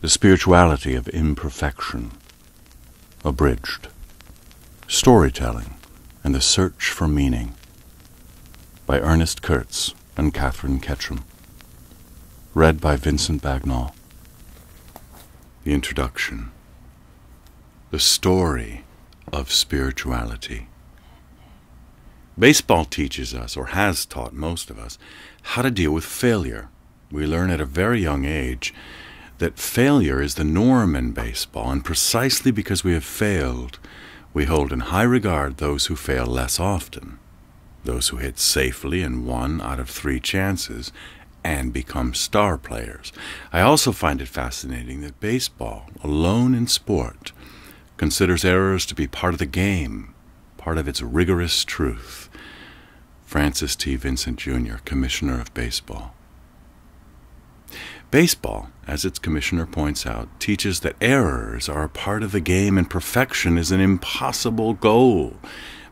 The Spirituality of Imperfection, Abridged, Storytelling and the Search for Meaning by Ernest Kurtz and Katherine Ketcham. Read by Vincent Bagnall. The Introduction The Story of Spirituality. Baseball teaches us, or has taught most of us, how to deal with failure. We learn at a very young age that failure is the norm in baseball, and precisely because we have failed, we hold in high regard those who fail less often, those who hit safely in one out of three chances and become star players. I also find it fascinating that baseball, alone in sport, considers errors to be part of the game, part of its rigorous truth. Francis T. Vincent, Jr., Commissioner of Baseball. Baseball, as its commissioner points out, teaches that errors are a part of the game and perfection is an impossible goal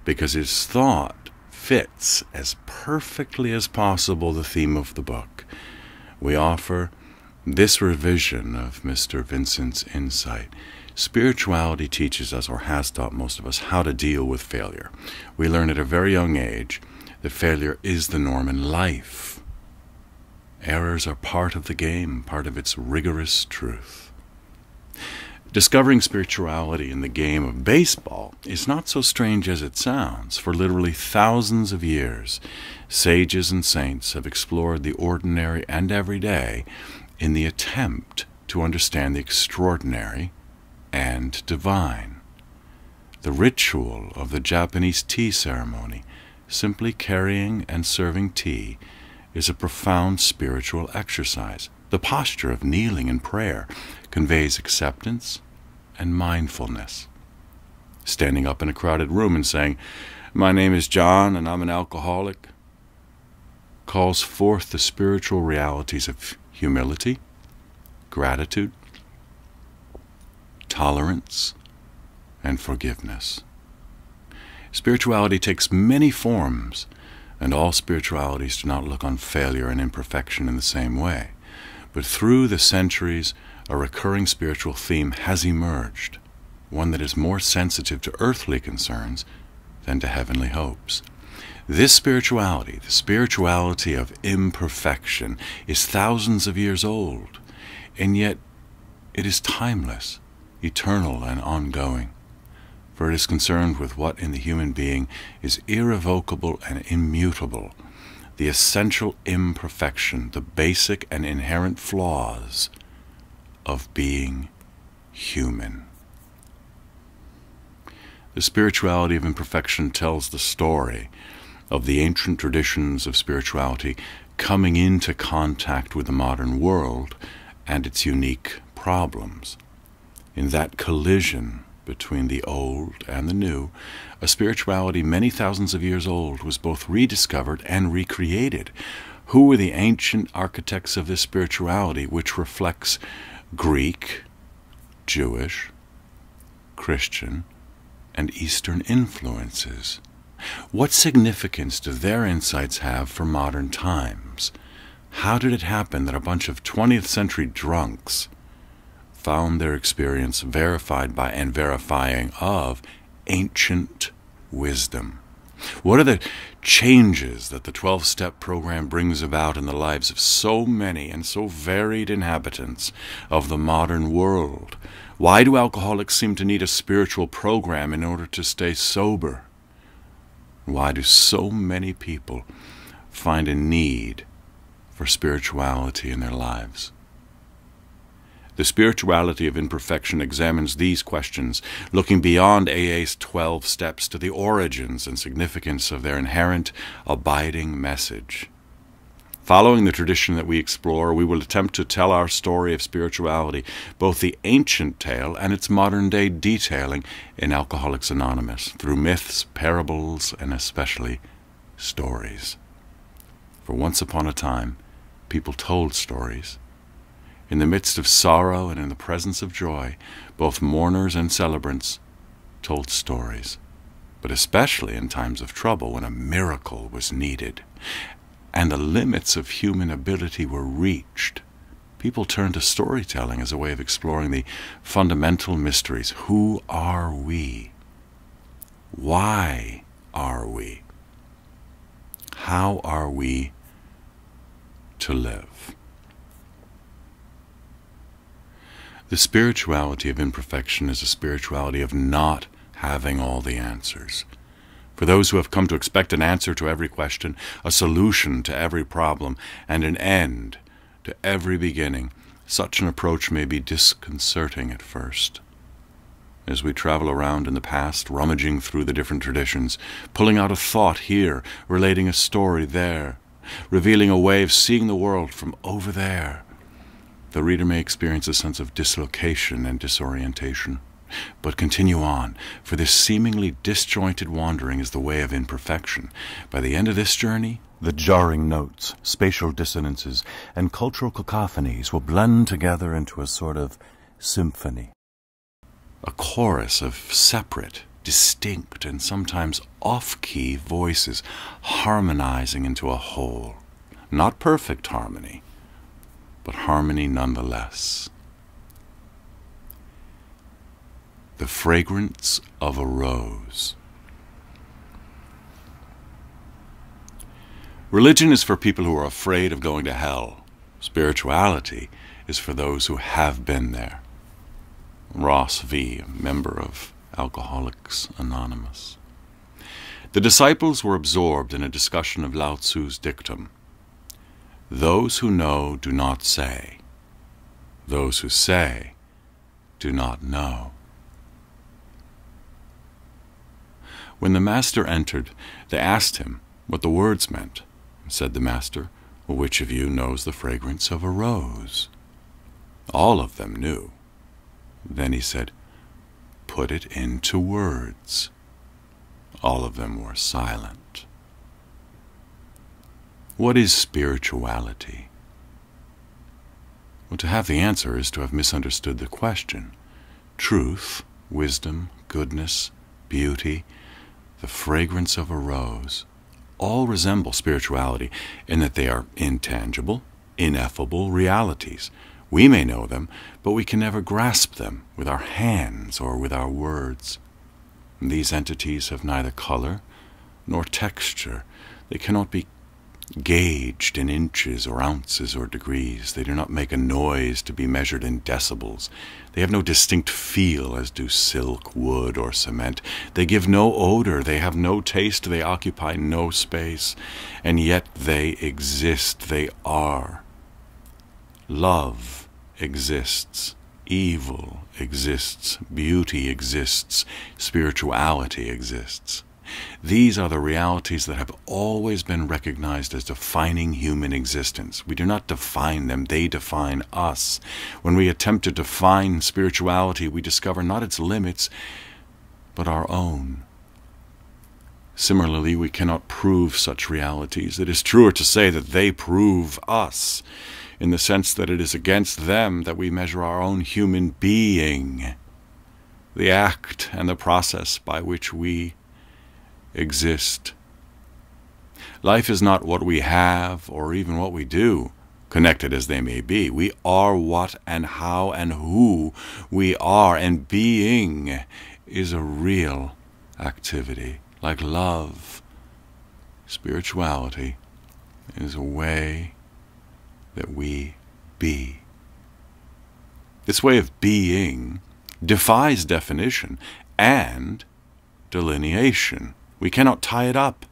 because its thought fits as perfectly as possible the theme of the book. We offer this revision of Mr. Vincent's insight. Spirituality teaches us, or has taught most of us, how to deal with failure. We learn at a very young age that failure is the norm in life Errors are part of the game, part of its rigorous truth. Discovering spirituality in the game of baseball is not so strange as it sounds. For literally thousands of years, sages and saints have explored the ordinary and everyday in the attempt to understand the extraordinary and divine. The ritual of the Japanese tea ceremony, simply carrying and serving tea, is a profound spiritual exercise. The posture of kneeling in prayer conveys acceptance and mindfulness. Standing up in a crowded room and saying, My name is John and I'm an alcoholic, calls forth the spiritual realities of humility, gratitude, tolerance, and forgiveness. Spirituality takes many forms and all spiritualities do not look on failure and imperfection in the same way. But through the centuries, a recurring spiritual theme has emerged, one that is more sensitive to earthly concerns than to heavenly hopes. This spirituality, the spirituality of imperfection, is thousands of years old, and yet it is timeless, eternal, and ongoing for it is concerned with what in the human being is irrevocable and immutable, the essential imperfection, the basic and inherent flaws of being human. The spirituality of imperfection tells the story of the ancient traditions of spirituality coming into contact with the modern world and its unique problems. In that collision, between the old and the new, a spirituality many thousands of years old was both rediscovered and recreated. Who were the ancient architects of this spirituality, which reflects Greek, Jewish, Christian, and Eastern influences? What significance do their insights have for modern times? How did it happen that a bunch of 20th century drunks found their experience verified by and verifying of ancient wisdom. What are the changes that the 12 step program brings about in the lives of so many and so varied inhabitants of the modern world? Why do alcoholics seem to need a spiritual program in order to stay sober? Why do so many people find a need for spirituality in their lives? The spirituality of imperfection examines these questions, looking beyond AA's 12 steps to the origins and significance of their inherent, abiding message. Following the tradition that we explore, we will attempt to tell our story of spirituality, both the ancient tale and its modern day detailing in Alcoholics Anonymous, through myths, parables, and especially stories. For once upon a time, people told stories in the midst of sorrow and in the presence of joy, both mourners and celebrants told stories, but especially in times of trouble when a miracle was needed and the limits of human ability were reached. people turn to storytelling as a way of exploring the fundamental mysteries. Who are we? Why are we? How are we to live? The spirituality of imperfection is a spirituality of not having all the answers. For those who have come to expect an answer to every question, a solution to every problem, and an end to every beginning, such an approach may be disconcerting at first. As we travel around in the past, rummaging through the different traditions, pulling out a thought here, relating a story there, revealing a way of seeing the world from over there, the reader may experience a sense of dislocation and disorientation. But continue on, for this seemingly disjointed wandering is the way of imperfection. By the end of this journey, the jarring notes, spatial dissonances, and cultural cacophonies will blend together into a sort of symphony. A chorus of separate, distinct, and sometimes off-key voices harmonizing into a whole. Not perfect harmony, but harmony nonetheless. The fragrance of a rose. Religion is for people who are afraid of going to hell. Spirituality is for those who have been there. Ross V., a member of Alcoholics Anonymous. The disciples were absorbed in a discussion of Lao Tzu's dictum Those who know do not say, those who say do not know. When the master entered, they asked him what the words meant. Said the master, Which of you knows the fragrance of a rose? All of them knew. Then he said, Put it into words. All of them were silent. What is spirituality? Well, to have the answer is to have misunderstood the question. Truth, wisdom, goodness, beauty, the fragrance of a rose, all resemble spirituality in that they are intangible, ineffable realities. We may know them, but we can never grasp them with our hands or with our words. These entities have neither color nor texture. They cannot be gauged in inches or ounces or degrees. They do not make a noise to be measured in decibels. They have no distinct feel as do silk, wood, or cement. They give no odor. They have no taste. They occupy no space. And yet they exist. They are. Love exists. Evil exists. Beauty exists. Spirituality exists. These are the realities that have always been recognized as defining human existence. We do not define them, they define us. When we attempt to define spirituality, we discover not its limits, but our own. Similarly, we cannot prove such realities. It is truer to say that they prove us, in the sense that it is against them that we measure our own human being, the act and the process by which we exist. Life is not what we have or even what we do, connected as they may be. We are what and how and who we are, and being is a real activity, like love. Spirituality is a way that we be. This way of being defies definition and delineation. We cannot tie it up,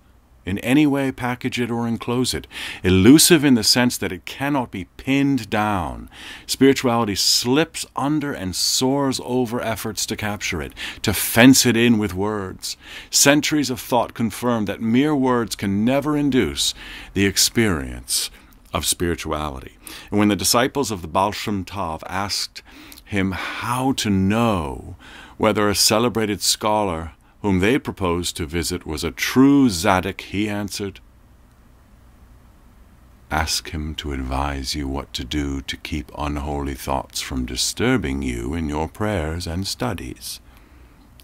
in any way package it or enclose it. Elusive in the sense that it cannot be pinned down. Spirituality slips under and soars over efforts to capture it, to fence it in with words. Centuries of thought confirm that mere words can never induce the experience of spirituality. And when the disciples of the Baal Shem Tov asked him how to know whether a celebrated scholar whom they proposed to visit was a true zaddik, he answered, Ask him to advise you what to do to keep unholy thoughts from disturbing you in your prayers and studies.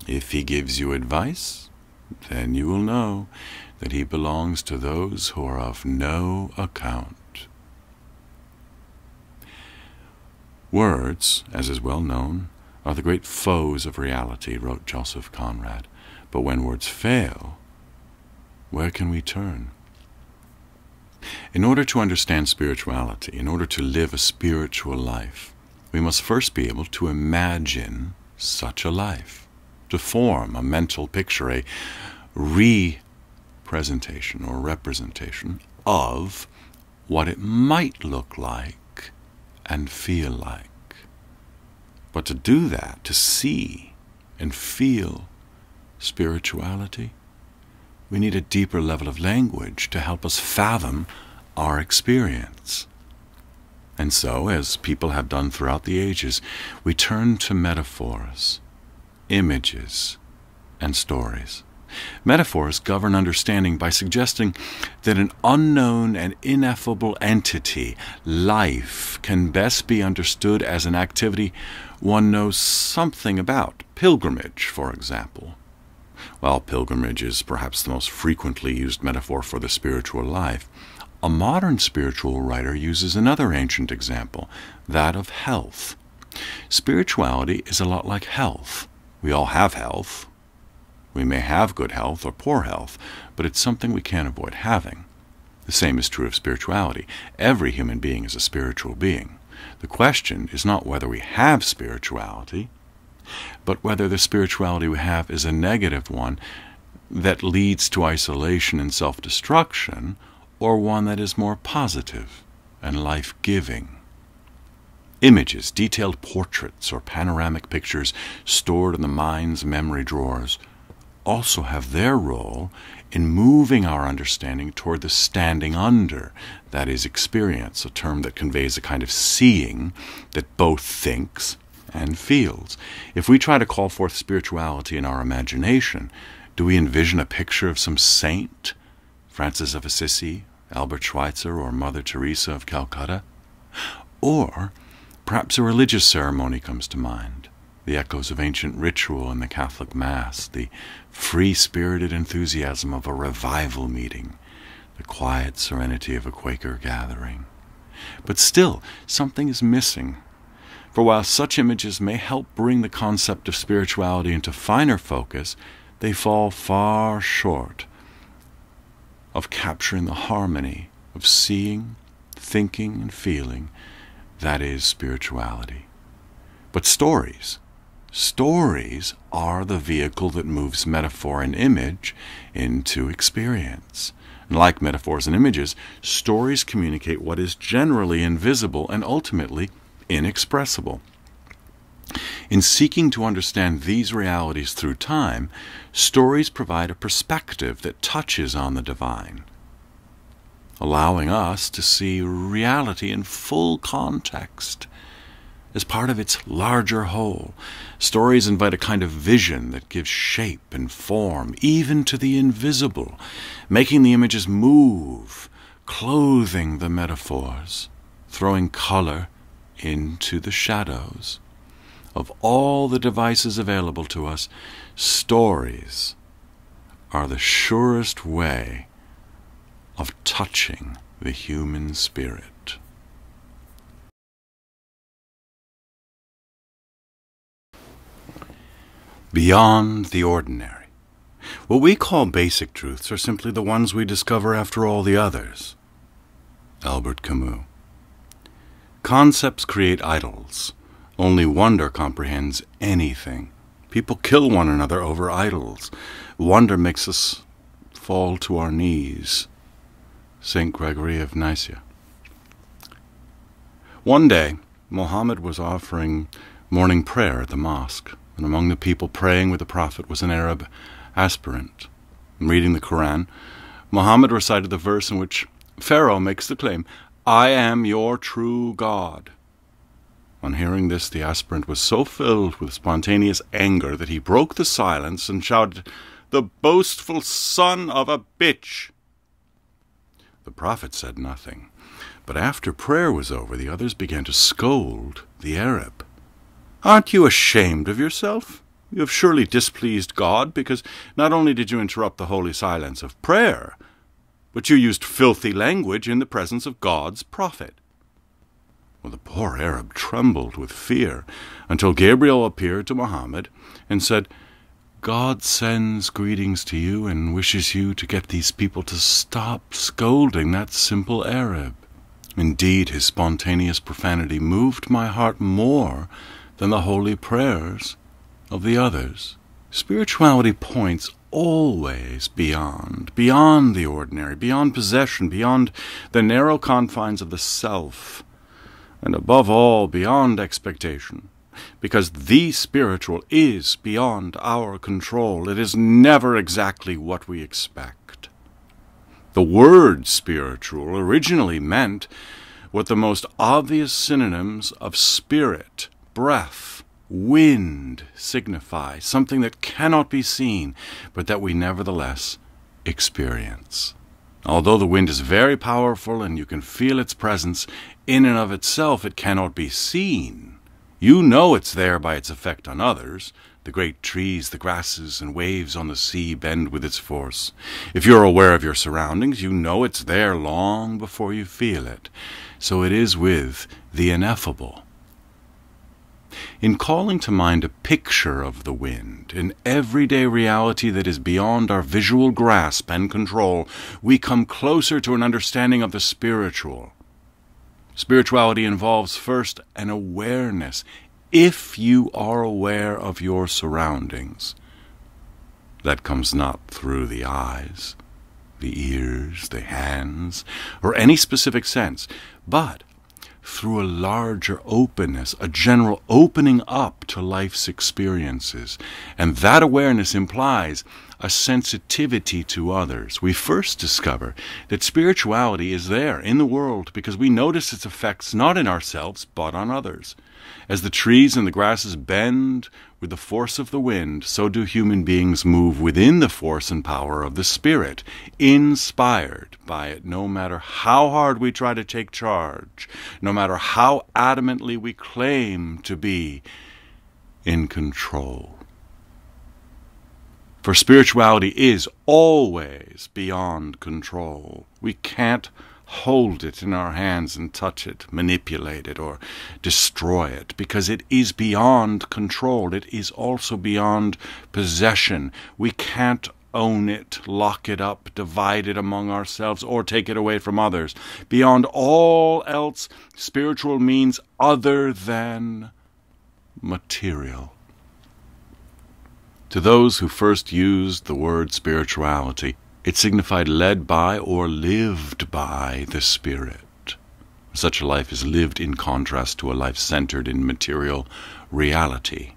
If he gives you advice, then you will know that he belongs to those who are of no account. Words, as is well known, are the great foes of reality, wrote Joseph Conrad. But when words fail, where can we turn? In order to understand spirituality, in order to live a spiritual life, we must first be able to imagine such a life, to form a mental picture, a representation or representation of what it might look like and feel like. But to do that, to see and feel spirituality, we need a deeper level of language to help us fathom our experience. And so, as people have done throughout the ages, we turn to metaphors, images, and stories. Metaphors govern understanding by suggesting that an unknown and ineffable entity, life, can best be understood as an activity one knows something about. Pilgrimage, for example. While pilgrimage is perhaps the most frequently used metaphor for the spiritual life, a modern spiritual writer uses another ancient example, that of health. Spirituality is a lot like health. We all have health. We may have good health or poor health, but it's something we can't avoid having. The same is true of spirituality. Every human being is a spiritual being. The question is not whether we have spirituality, but whether the spirituality we have is a negative one that leads to isolation and self destruction, or one that is more positive and life giving. Images, detailed portraits, or panoramic pictures stored in the mind's memory drawers also have their role in moving our understanding toward the standing under, that is, experience, a term that conveys a kind of seeing that both thinks and feels. If we try to call forth spirituality in our imagination, do we envision a picture of some saint, Francis of Assisi, Albert Schweitzer, or Mother Teresa of Calcutta? Or perhaps a religious ceremony comes to mind the echoes of ancient ritual in the Catholic Mass, the free spirited enthusiasm of a revival meeting, the quiet serenity of a Quaker gathering. But still, something is missing. For while such images may help bring the concept of spirituality into finer focus, they fall far short of capturing the harmony of seeing, thinking, and feeling that is spirituality. But stories, Stories are the vehicle that moves metaphor and image into experience. And like metaphors and images, stories communicate what is generally invisible and ultimately inexpressible. In seeking to understand these realities through time, stories provide a perspective that touches on the divine, allowing us to see reality in full context as part of its larger whole. Stories invite a kind of vision that gives shape and form, even to the invisible, making the images move, clothing the metaphors, throwing color into the shadows. Of all the devices available to us, stories are the surest way of touching the human spirit. beyond the ordinary. What we call basic truths are simply the ones we discover after all the others. Albert Camus. Concepts create idols. Only wonder comprehends anything. People kill one another over idols. Wonder makes us fall to our knees. St. Gregory of Nyssa. One day, Mohammed was offering morning prayer at the mosque and among the people praying with the Prophet was an Arab aspirant. In reading the Koran, Mohammed recited the verse in which Pharaoh makes the claim, I am your true God. On hearing this, the aspirant was so filled with spontaneous anger that he broke the silence and shouted, The boastful son of a bitch! The prophet said nothing, but after prayer was over, the others began to scold the Arab. Aren't you ashamed of yourself? You have surely displeased God, because not only did you interrupt the holy silence of prayer, but you used filthy language in the presence of God's prophet. Well, the poor Arab trembled with fear until Gabriel appeared to Muhammad and said, God sends greetings to you and wishes you to get these people to stop scolding that simple Arab. Indeed, his spontaneous profanity moved my heart more than the holy prayers of the others. Spirituality points always beyond, beyond the ordinary, beyond possession, beyond the narrow confines of the self, and above all, beyond expectation because the spiritual is beyond our control. It is never exactly what we expect. The word spiritual originally meant what the most obvious synonyms of spirit, breath, wind signify something that cannot be seen, but that we nevertheless experience. Although the wind is very powerful and you can feel its presence, in and of itself it cannot be seen. You know it's there by its effect on others. The great trees, the grasses, and waves on the sea bend with its force. If you're aware of your surroundings, you know it's there long before you feel it. So it is with the ineffable. In calling to mind a picture of the wind, an everyday reality that is beyond our visual grasp and control, we come closer to an understanding of the spiritual Spirituality involves first an awareness. If you are aware of your surroundings, that comes not through the eyes, the ears, the hands, or any specific sense, but through a larger openness, a general opening up to life's experiences. And that awareness implies a sensitivity to others. We first discover that spirituality is there in the world because we notice its effects not in ourselves but on others. As the trees and the grasses bend with the force of the wind, so do human beings move within the force and power of the Spirit, inspired by it, no matter how hard we try to take charge, no matter how adamantly we claim to be in control. For spirituality is always beyond control. We can't hold it in our hands and touch it, manipulate it, or destroy it, because it is beyond control. It is also beyond possession. We can't own it, lock it up, divide it among ourselves, or take it away from others. Beyond all else, spiritual means other than material. To those who first used the word spirituality, it signified led by or lived by the Spirit. Such a life is lived in contrast to a life centered in material reality.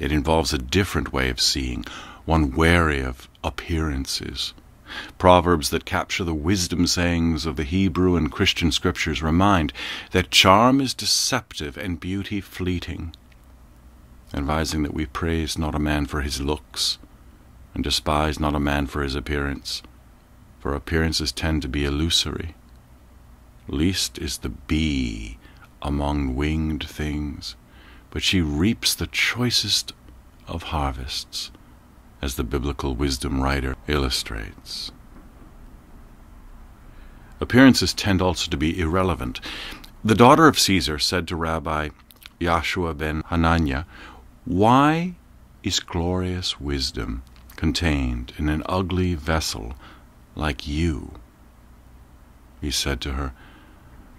It involves a different way of seeing, one wary of appearances. Proverbs that capture the wisdom sayings of the Hebrew and Christian scriptures remind that charm is deceptive and beauty fleeting advising that we praise not a man for his looks, and despise not a man for his appearance, for appearances tend to be illusory. Least is the bee among winged things, but she reaps the choicest of harvests, as the biblical wisdom writer illustrates. Appearances tend also to be irrelevant. The daughter of Caesar said to Rabbi Yahshua ben Hananiah, why is glorious wisdom contained in an ugly vessel like you? He said to her,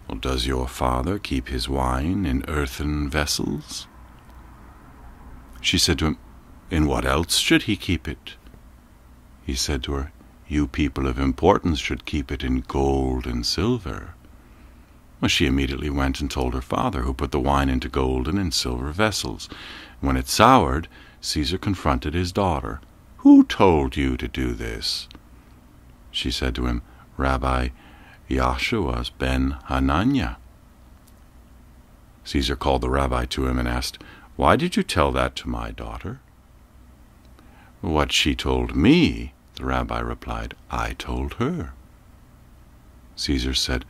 Well, does your father keep his wine in earthen vessels? She said to him, In what else should he keep it? He said to her, You people of importance should keep it in gold and silver. Well, she immediately went and told her father, who put the wine into golden and silver vessels. When it soured, Caesar confronted his daughter. Who told you to do this? She said to him, Rabbi Yahshua's ben Hananiah. Caesar called the rabbi to him and asked, Why did you tell that to my daughter? What she told me, the rabbi replied, I told her. Caesar said,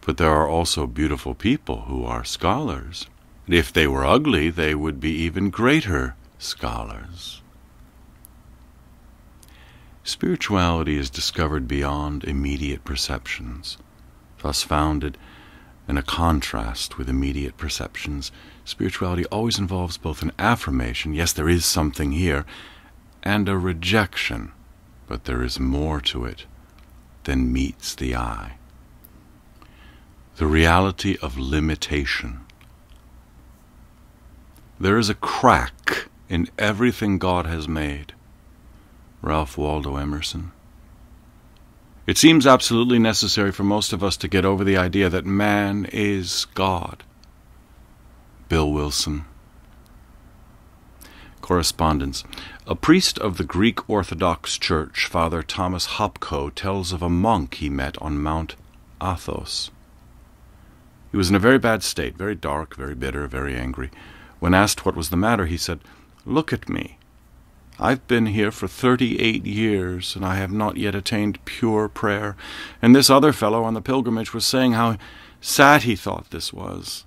But there are also beautiful people who are scholars. And if they were ugly, they would be even greater scholars. Spirituality is discovered beyond immediate perceptions, thus founded in a contrast with immediate perceptions. Spirituality always involves both an affirmation, yes, there is something here, and a rejection, but there is more to it than meets the eye. The reality of limitation. There is a crack in everything God has made. Ralph Waldo Emerson. It seems absolutely necessary for most of us to get over the idea that man is God. Bill Wilson. Correspondence. A priest of the Greek Orthodox Church, Father Thomas Hopko, tells of a monk he met on Mount Athos. He was in a very bad state, very dark, very bitter, very angry. When asked what was the matter, he said, Look at me. I've been here for thirty eight years, and I have not yet attained pure prayer. And this other fellow on the pilgrimage was saying how sad he thought this was.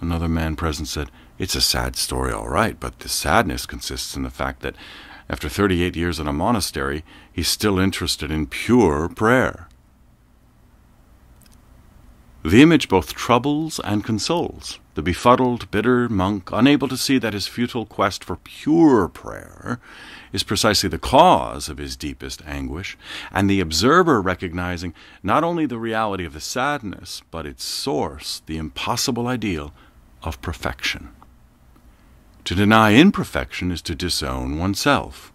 Another man present said, It's a sad story, all right, but the sadness consists in the fact that after thirty eight years in a monastery, he's still interested in pure prayer. The image both troubles and consoles. The befuddled, bitter monk, unable to see that his futile quest for pure prayer is precisely the cause of his deepest anguish, and the observer recognizing not only the reality of the sadness, but its source, the impossible ideal of perfection. To deny imperfection is to disown oneself.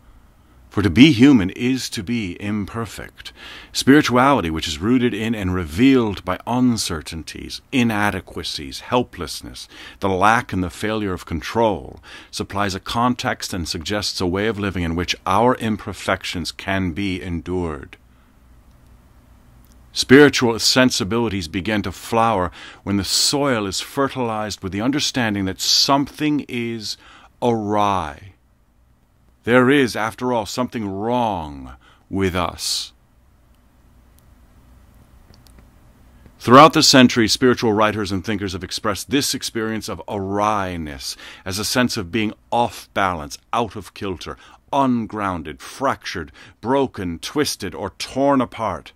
For to be human is to be imperfect. Spirituality, which is rooted in and revealed by uncertainties, inadequacies, helplessness, the lack and the failure of control, supplies a context and suggests a way of living in which our imperfections can be endured. Spiritual sensibilities begin to flower when the soil is fertilized with the understanding that something is awry there is, after all, something wrong with us. Throughout the centuries, spiritual writers and thinkers have expressed this experience of awryness as a sense of being off balance, out of kilter, ungrounded, fractured, broken, twisted, or torn apart.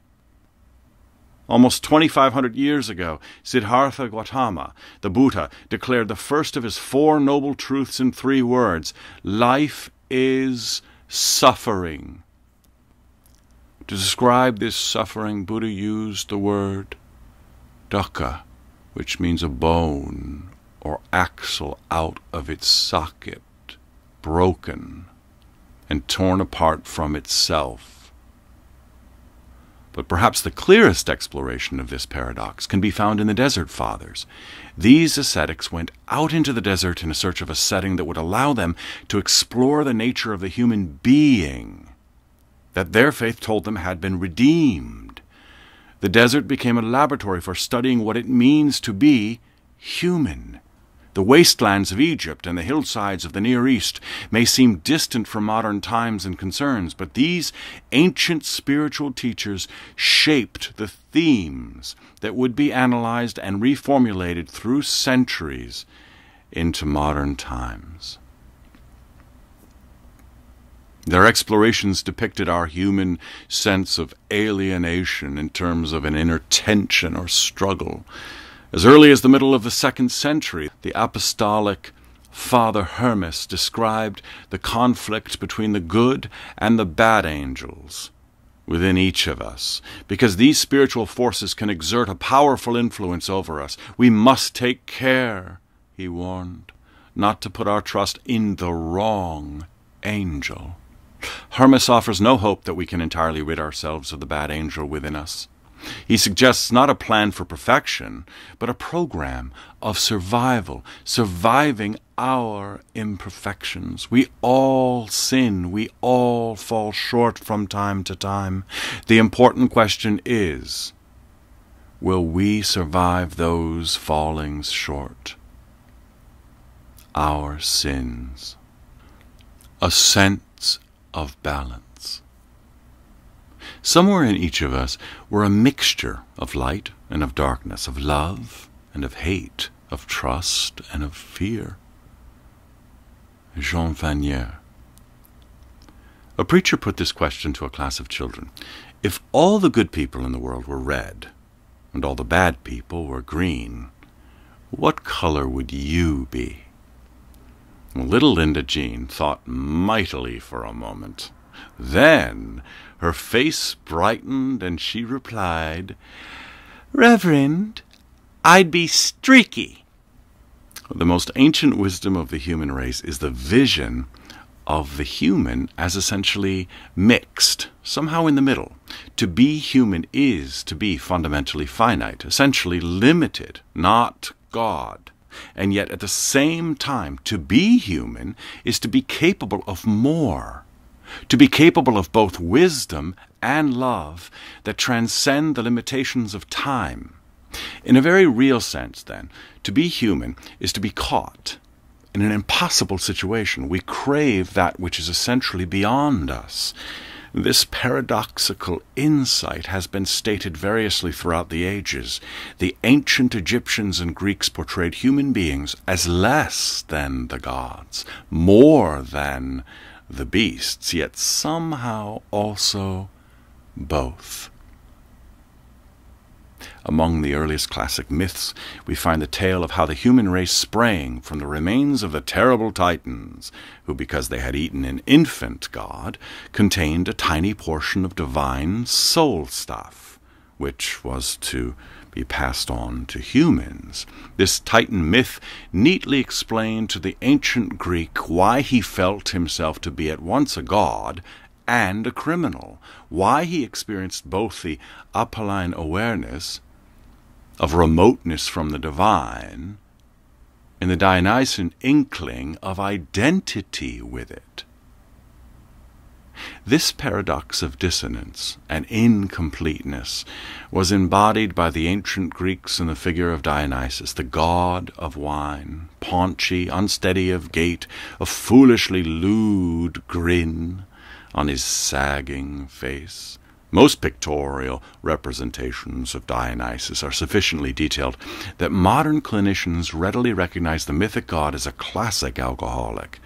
Almost 2,500 years ago, Siddhartha Gautama, the Buddha, declared the first of his four noble truths in three words Life is suffering. To describe this suffering, Buddha used the word dukkha, which means a bone or axle out of its socket, broken and torn apart from itself. But perhaps the clearest exploration of this paradox can be found in the Desert Fathers. These ascetics went out into the desert in search of a setting that would allow them to explore the nature of the human being that their faith told them had been redeemed. The desert became a laboratory for studying what it means to be human. The wastelands of Egypt and the hillsides of the Near East may seem distant from modern times and concerns, but these ancient spiritual teachers shaped the themes that would be analyzed and reformulated through centuries into modern times. Their explorations depicted our human sense of alienation in terms of an inner tension or struggle as early as the middle of the second century, the apostolic Father Hermas described the conflict between the good and the bad angels within each of us. Because these spiritual forces can exert a powerful influence over us, we must take care, he warned, not to put our trust in the wrong angel. Hermas offers no hope that we can entirely rid ourselves of the bad angel within us. He suggests not a plan for perfection, but a program of survival, surviving our imperfections. We all sin, we all fall short from time to time. The important question is will we survive those fallings short? Our sins. A sense of balance. Somewhere in each of us we're a mixture of light and of darkness, of love and of hate, of trust and of fear. Jean Vanier. A preacher put this question to a class of children If all the good people in the world were red, and all the bad people were green, what color would you be? Little Linda Jean thought mightily for a moment. Then her face brightened and she replied, Reverend, I'd be streaky. The most ancient wisdom of the human race is the vision of the human as essentially mixed, somehow in the middle. To be human is to be fundamentally finite, essentially limited, not God. And yet, at the same time, to be human is to be capable of more, to be capable of both wisdom and love that transcend the limitations of time. In a very real sense, then, to be human is to be caught in an impossible situation. We crave that which is essentially beyond us. This paradoxical insight has been stated variously throughout the ages. The ancient Egyptians and Greeks portrayed human beings as less than the gods, more than the beasts, yet somehow also both. Among the earliest classic myths, we find the tale of how the human race sprang from the remains of the terrible Titans, who, because they had eaten an infant god, contained a tiny portion of divine soul stuff, which was to be passed on to humans. This Titan myth neatly explained to the ancient Greek why he felt himself to be at once a god and a criminal, why he experienced both the Apolline awareness of remoteness from the divine and the Dionysian inkling of identity with it. This paradox of dissonance and incompleteness was embodied by the ancient Greeks in the figure of Dionysus, the god of wine, paunchy, unsteady of gait, a foolishly lewd grin on his sagging face, most pictorial representations of Dionysus are sufficiently detailed that modern clinicians readily recognize the mythic god as a classic alcoholic.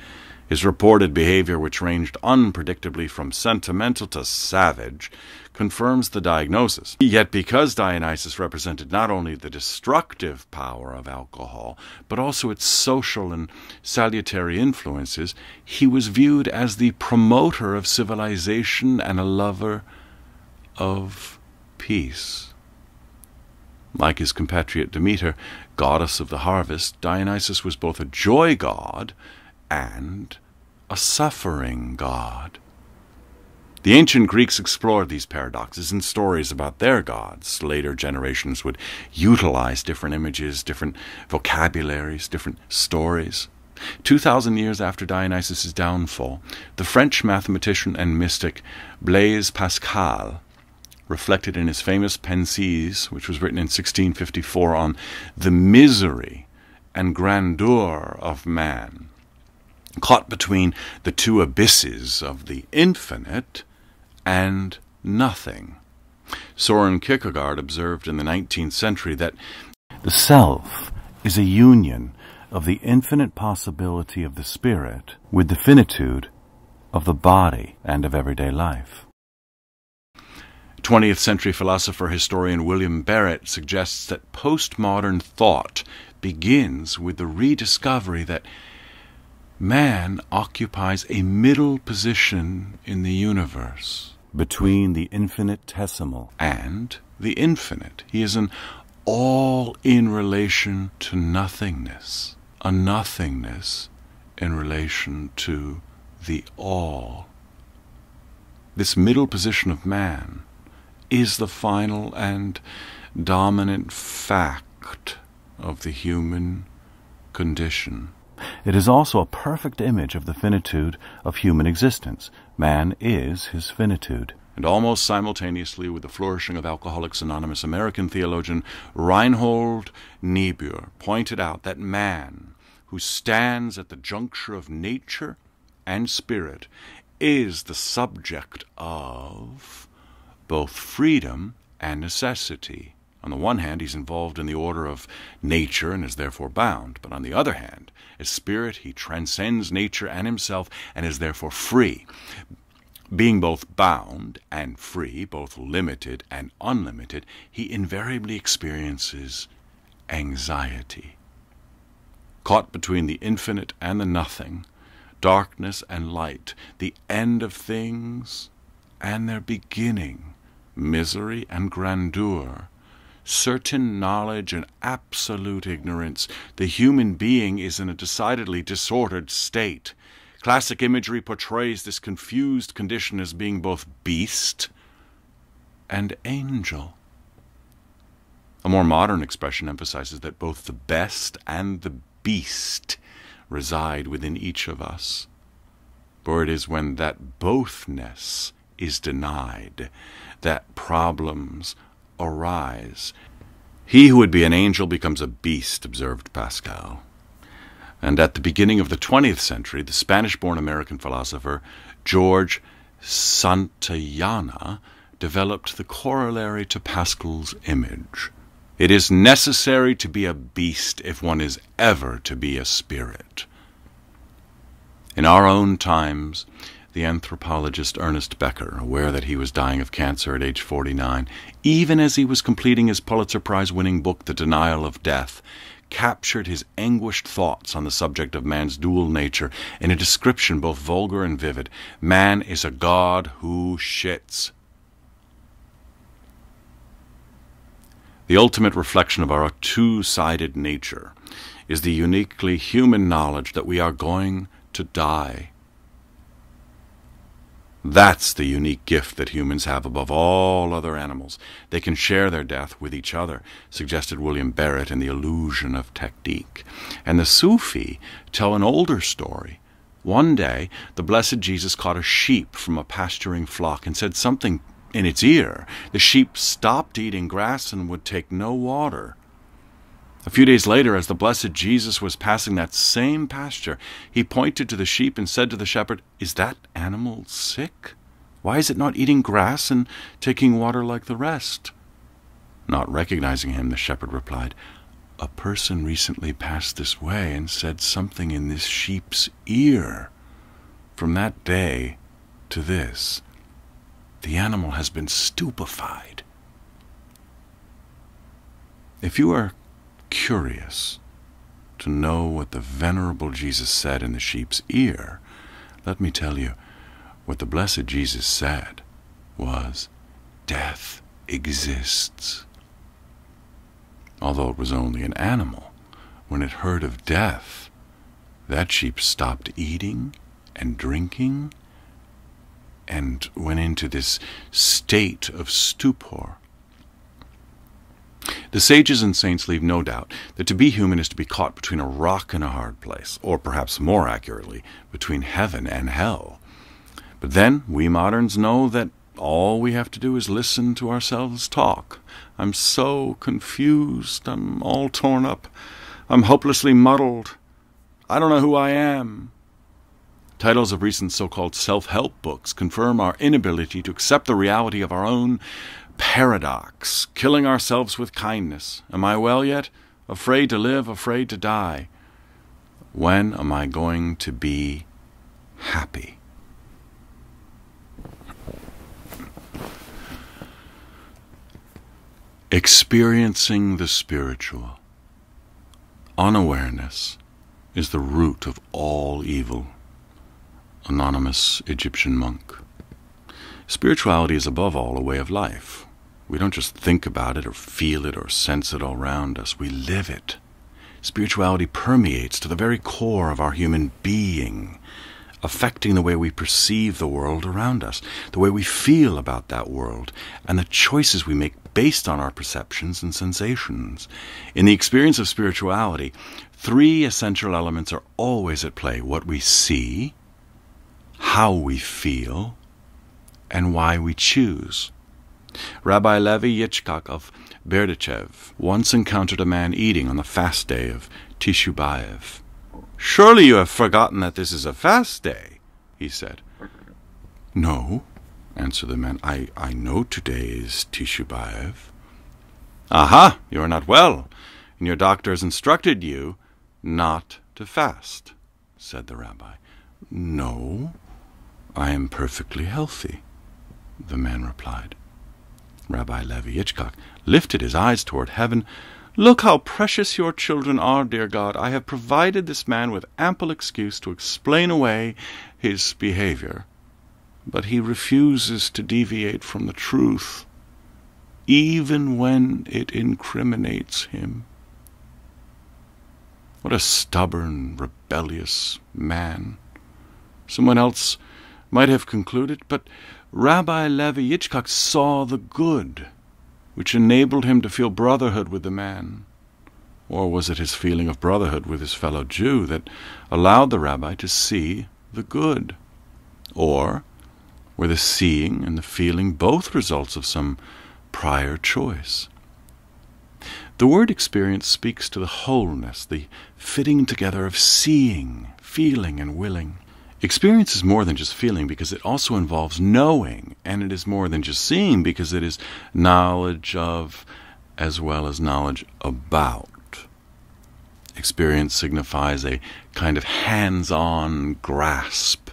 His reported behavior, which ranged unpredictably from sentimental to savage, confirms the diagnosis. Yet, because Dionysus represented not only the destructive power of alcohol, but also its social and salutary influences, he was viewed as the promoter of civilization and a lover of peace. Like his compatriot Demeter, goddess of the harvest, Dionysus was both a joy god and a suffering god. The ancient Greeks explored these paradoxes in stories about their gods. Later generations would utilize different images, different vocabularies, different stories. Two thousand years after Dionysus' downfall, the French mathematician and mystic Blaise Pascal reflected in his famous Pensées, which was written in 1654, on the misery and grandeur of man, caught between the two abysses of the infinite and nothing. Soren Kierkegaard observed in the 19th century that the self is a union of the infinite possibility of the spirit with the finitude of the body and of everyday life. 20th century philosopher historian William Barrett suggests that postmodern thought begins with the rediscovery that man occupies a middle position in the universe between the infinitesimal and the infinite. He is an all in relation to nothingness, a nothingness in relation to the all. This middle position of man is the final and dominant fact of the human condition. It is also a perfect image of the finitude of human existence. Man is his finitude. And almost simultaneously with the flourishing of Alcoholics Anonymous, American theologian Reinhold Niebuhr pointed out that man, who stands at the juncture of nature and spirit, is the subject of both freedom and necessity. On the one hand, he's involved in the order of nature and is therefore bound, but on the other hand, as spirit, he transcends nature and himself and is therefore free. Being both bound and free, both limited and unlimited, he invariably experiences anxiety. Caught between the infinite and the nothing, darkness and light, the end of things and their beginning, misery and grandeur, certain knowledge and absolute ignorance, the human being is in a decidedly disordered state. Classic imagery portrays this confused condition as being both beast and angel. A more modern expression emphasizes that both the best and the beast reside within each of us. For it is when that bothness is denied that problems arise. He who would be an angel becomes a beast, observed Pascal. And at the beginning of the 20th century, the Spanish born American philosopher George Santayana developed the corollary to Pascal's image. It is necessary to be a beast if one is ever to be a spirit. In our own times, the anthropologist Ernest Becker, aware that he was dying of cancer at age 49, even as he was completing his Pulitzer Prize winning book, The Denial of Death, captured his anguished thoughts on the subject of man's dual nature in a description both vulgar and vivid. Man is a god who shits. The ultimate reflection of our two sided nature is the uniquely human knowledge that we are going to die that's the unique gift that humans have above all other animals. They can share their death with each other, suggested William Barrett in The Illusion of Technique. And the Sufi tell an older story. One day, the blessed Jesus caught a sheep from a pasturing flock and said something in its ear. The sheep stopped eating grass and would take no water. A few days later, as the blessed Jesus was passing that same pasture, he pointed to the sheep and said to the shepherd, Is that animal sick? Why is it not eating grass and taking water like the rest? Not recognizing him, the shepherd replied, A person recently passed this way and said something in this sheep's ear. From that day to this, the animal has been stupefied. If you are curious to know what the venerable Jesus said in the sheep's ear, let me tell you what the blessed Jesus said was, Death exists. Although it was only an animal, when it heard of death, that sheep stopped eating and drinking and went into this state of stupor the sages and saints leave no doubt that to be human is to be caught between a rock and a hard place, or perhaps more accurately, between heaven and hell. But then we moderns know that all we have to do is listen to ourselves talk. I'm so confused. I'm all torn up. I'm hopelessly muddled. I don't know who I am. Titles of recent so called self help books confirm our inability to accept the reality of our own paradox, killing ourselves with kindness. Am I well yet? Afraid to live, afraid to die. When am I going to be happy? Experiencing the spiritual. Unawareness is the root of all evil. Anonymous Egyptian monk. Spirituality is above all a way of life. We don't just think about it or feel it or sense it all around us, we live it. Spirituality permeates to the very core of our human being, affecting the way we perceive the world around us, the way we feel about that world, and the choices we make based on our perceptions and sensations. In the experience of spirituality, three essential elements are always at play what we see, how we feel, and why we choose. Rabbi Levi Yitzchak of Berdichev once encountered a man eating on the fast day of Tisha B'Av. Surely you have forgotten that this is a fast day, he said. No, answered the man. I, I know today is Tisha B'Av. Aha, you are not well, and your doctor has instructed you not to fast, said the rabbi. No, I am perfectly healthy, the man replied. Rabbi Levi Yitzchak lifted his eyes toward heaven. Look how precious your children are, dear God. I have provided this man with ample excuse to explain away his behavior, but he refuses to deviate from the truth, even when it incriminates him. What a stubborn, rebellious man. Someone else might have concluded, but Rabbi Levi Yitzchak saw the good, which enabled him to feel brotherhood with the man. Or was it his feeling of brotherhood with his fellow Jew that allowed the rabbi to see the good? Or were the seeing and the feeling both results of some prior choice? The word experience speaks to the wholeness, the fitting together of seeing, feeling, and willing. Experience is more than just feeling because it also involves knowing, and it is more than just seeing because it is knowledge of as well as knowledge about. Experience signifies a kind of hands on grasp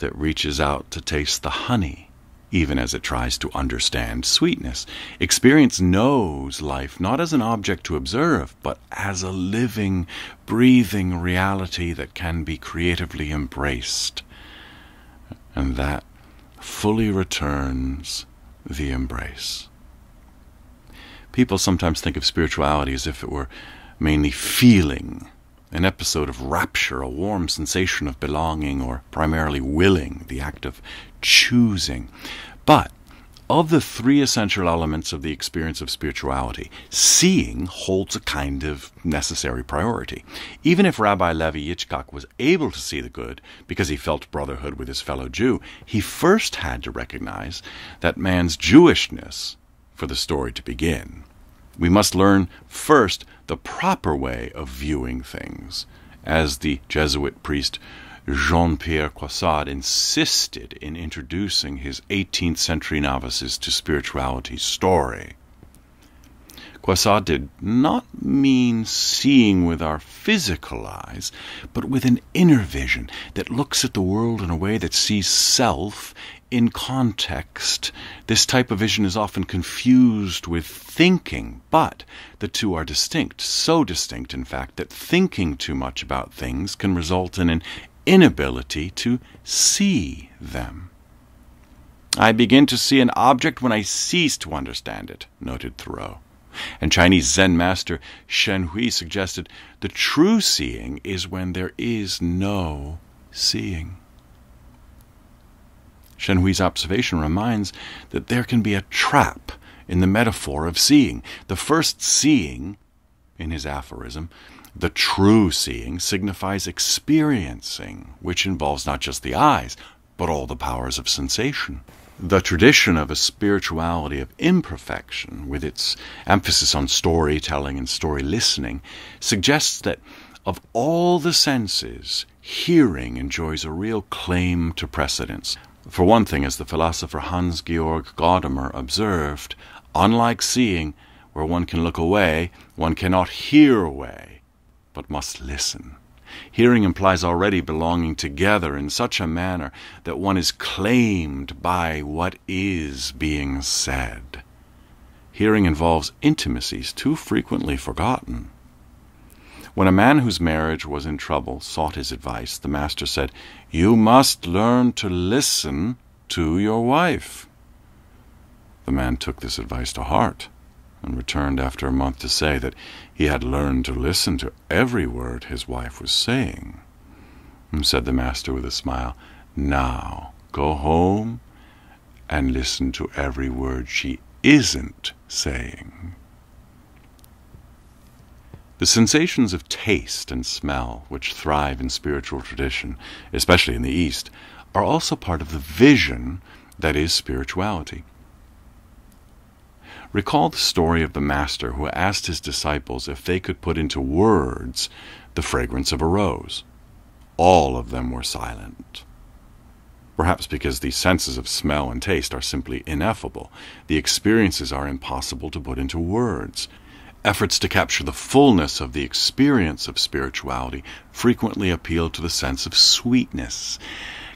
that reaches out to taste the honey even as it tries to understand sweetness. Experience knows life not as an object to observe, but as a living, breathing reality that can be creatively embraced. And that fully returns the embrace. People sometimes think of spirituality as if it were mainly feeling, an episode of rapture, a warm sensation of belonging, or primarily willing, the act of choosing. But of the three essential elements of the experience of spirituality, seeing holds a kind of necessary priority. Even if Rabbi Levi Yitzchak was able to see the good because he felt brotherhood with his fellow Jew, he first had to recognize that man's Jewishness for the story to begin. We must learn first the proper way of viewing things, as the Jesuit priest Jean Pierre Caussade insisted in introducing his 18th century novices to spirituality's story. Caussade did not mean seeing with our physical eyes, but with an inner vision that looks at the world in a way that sees self in context. This type of vision is often confused with thinking, but the two are distinct. So distinct, in fact, that thinking too much about things can result in an inability to see them. I begin to see an object when I cease to understand it, noted Thoreau. And Chinese Zen master Shen Hui suggested the true seeing is when there is no seeing. Shen Hui's observation reminds that there can be a trap in the metaphor of seeing. The first seeing, in his aphorism, the true seeing signifies experiencing, which involves not just the eyes, but all the powers of sensation. The tradition of a spirituality of imperfection, with its emphasis on storytelling and story listening, suggests that of all the senses, hearing enjoys a real claim to precedence. For one thing, as the philosopher Hans Georg Gadamer observed, unlike seeing, where one can look away, one cannot hear away but must listen. Hearing implies already belonging together in such a manner that one is claimed by what is being said. Hearing involves intimacies too frequently forgotten. When a man whose marriage was in trouble sought his advice, the master said, You must learn to listen to your wife. The man took this advice to heart and returned after a month to say that he had learned to listen to every word his wife was saying. And said the master with a smile, Now go home and listen to every word she isn't saying. The sensations of taste and smell, which thrive in spiritual tradition, especially in the East, are also part of the vision that is spirituality. Recall the story of the Master who asked his disciples if they could put into words the fragrance of a rose. All of them were silent. Perhaps because the senses of smell and taste are simply ineffable, the experiences are impossible to put into words. Efforts to capture the fullness of the experience of spirituality frequently appeal to the sense of sweetness.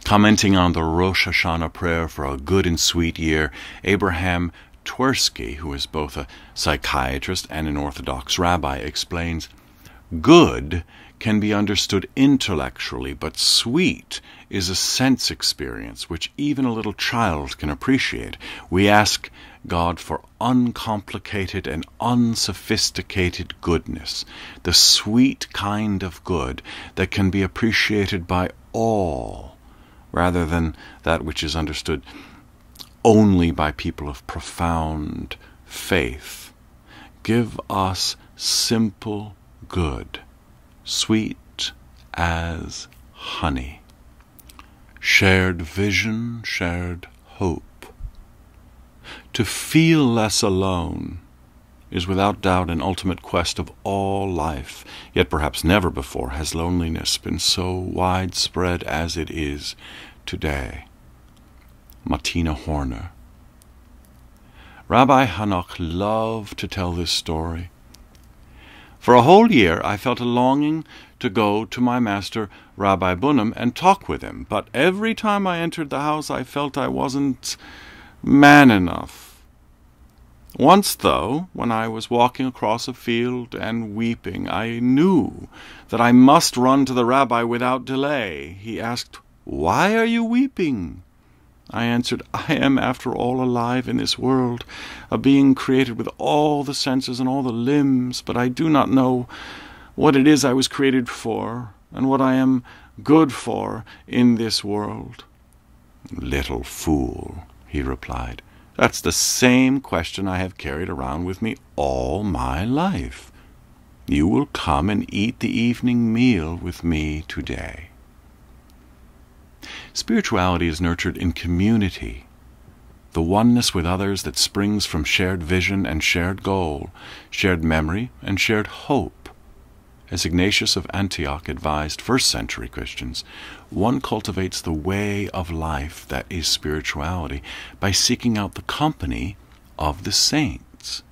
Commenting on the Rosh Hashanah prayer for a good and sweet year, Abraham Twersky, who is both a psychiatrist and an Orthodox rabbi, explains Good can be understood intellectually, but sweet is a sense experience which even a little child can appreciate. We ask God for uncomplicated and unsophisticated goodness, the sweet kind of good that can be appreciated by all, rather than that which is understood only by people of profound faith. Give us simple good, sweet as honey. Shared vision, shared hope. To feel less alone is without doubt an ultimate quest of all life, yet perhaps never before has loneliness been so widespread as it is today. Matina Horner. Rabbi Hanok loved to tell this story. For a whole year I felt a longing to go to my master Rabbi Bunim and talk with him, but every time I entered the house I felt I wasn't man enough. Once, though, when I was walking across a field and weeping, I knew that I must run to the rabbi without delay. He asked, Why are you weeping? I answered, I am, after all, alive in this world, a being created with all the senses and all the limbs, but I do not know what it is I was created for, and what I am good for in this world. Little fool, he replied, that's the same question I have carried around with me all my life. You will come and eat the evening meal with me today. Spirituality is nurtured in community, the oneness with others that springs from shared vision and shared goal, shared memory and shared hope. As Ignatius of Antioch advised first century Christians, one cultivates the way of life that is spirituality by seeking out the company of the saints,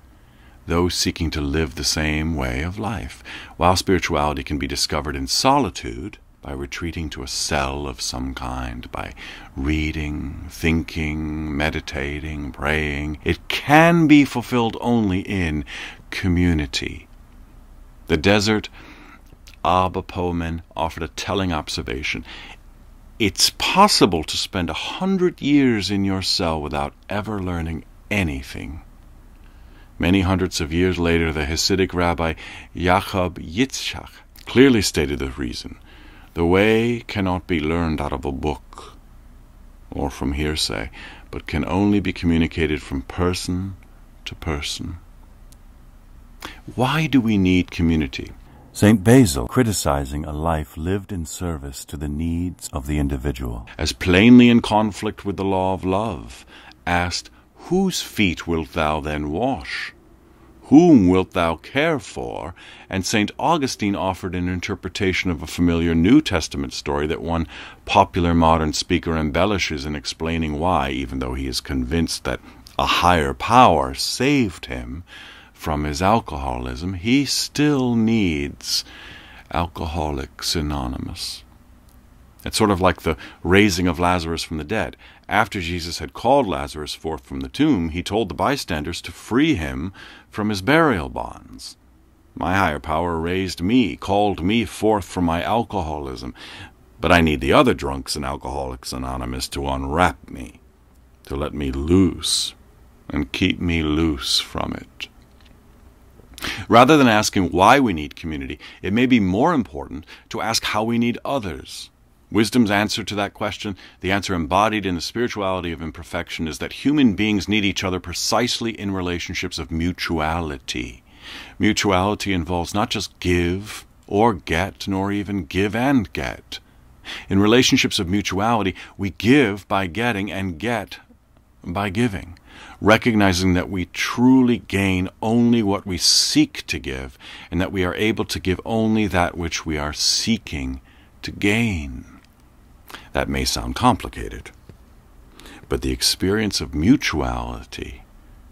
those seeking to live the same way of life. While spirituality can be discovered in solitude, by retreating to a cell of some kind, by reading, thinking, meditating, praying. It can be fulfilled only in community. The desert Abba Poemen offered a telling observation. It's possible to spend a hundred years in your cell without ever learning anything. Many hundreds of years later, the Hasidic rabbi Jacob Yitzchak clearly stated the reason. The way cannot be learned out of a book or from hearsay, but can only be communicated from person to person. Why do we need community? St. Basil, criticizing a life lived in service to the needs of the individual, as plainly in conflict with the law of love, asked, Whose feet wilt thou then wash? Whom wilt thou care for? And St. Augustine offered an interpretation of a familiar New Testament story that one popular modern speaker embellishes in explaining why, even though he is convinced that a higher power saved him from his alcoholism, he still needs Alcoholics Anonymous. It's sort of like the raising of Lazarus from the dead. After Jesus had called Lazarus forth from the tomb, he told the bystanders to free him from his burial bonds. My higher power raised me, called me forth from my alcoholism, but I need the other drunks and Alcoholics Anonymous to unwrap me, to let me loose and keep me loose from it. Rather than asking why we need community, it may be more important to ask how we need others. Wisdom's answer to that question, the answer embodied in the spirituality of imperfection, is that human beings need each other precisely in relationships of mutuality. Mutuality involves not just give or get, nor even give and get. In relationships of mutuality, we give by getting and get by giving, recognizing that we truly gain only what we seek to give, and that we are able to give only that which we are seeking to gain. That may sound complicated, but the experience of mutuality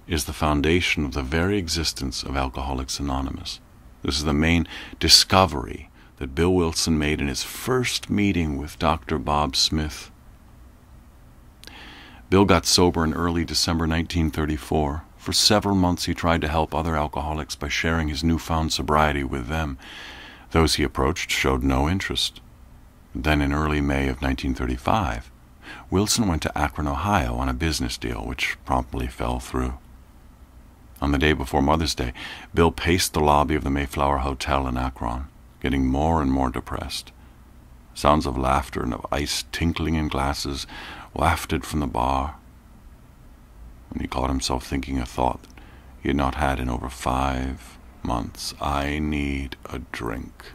is the foundation of the very existence of Alcoholics Anonymous. This is the main discovery that Bill Wilson made in his first meeting with Dr. Bob Smith Bill got sober in early December 1934. For several months, he tried to help other alcoholics by sharing his newfound sobriety with them. Those he approached showed no interest. Then, in early May of 1935, Wilson went to Akron, Ohio on a business deal, which promptly fell through. On the day before Mother's Day, Bill paced the lobby of the Mayflower Hotel in Akron, getting more and more depressed. Sounds of laughter and of ice tinkling in glasses wafted from the bar. And he caught himself thinking a thought he had not had in over five months. I need a drink.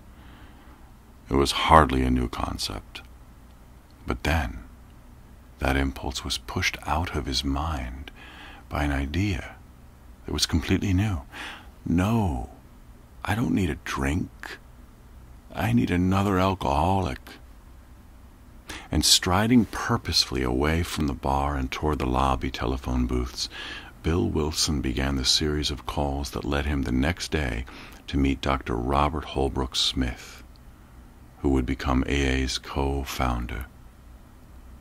It was hardly a new concept. But then, that impulse was pushed out of his mind by an idea that was completely new. No, I don't need a drink. I need another alcoholic. And striding purposefully away from the bar and toward the lobby telephone booths, Bill Wilson began the series of calls that led him the next day to meet Dr. Robert Holbrook Smith, who would become AA's co founder.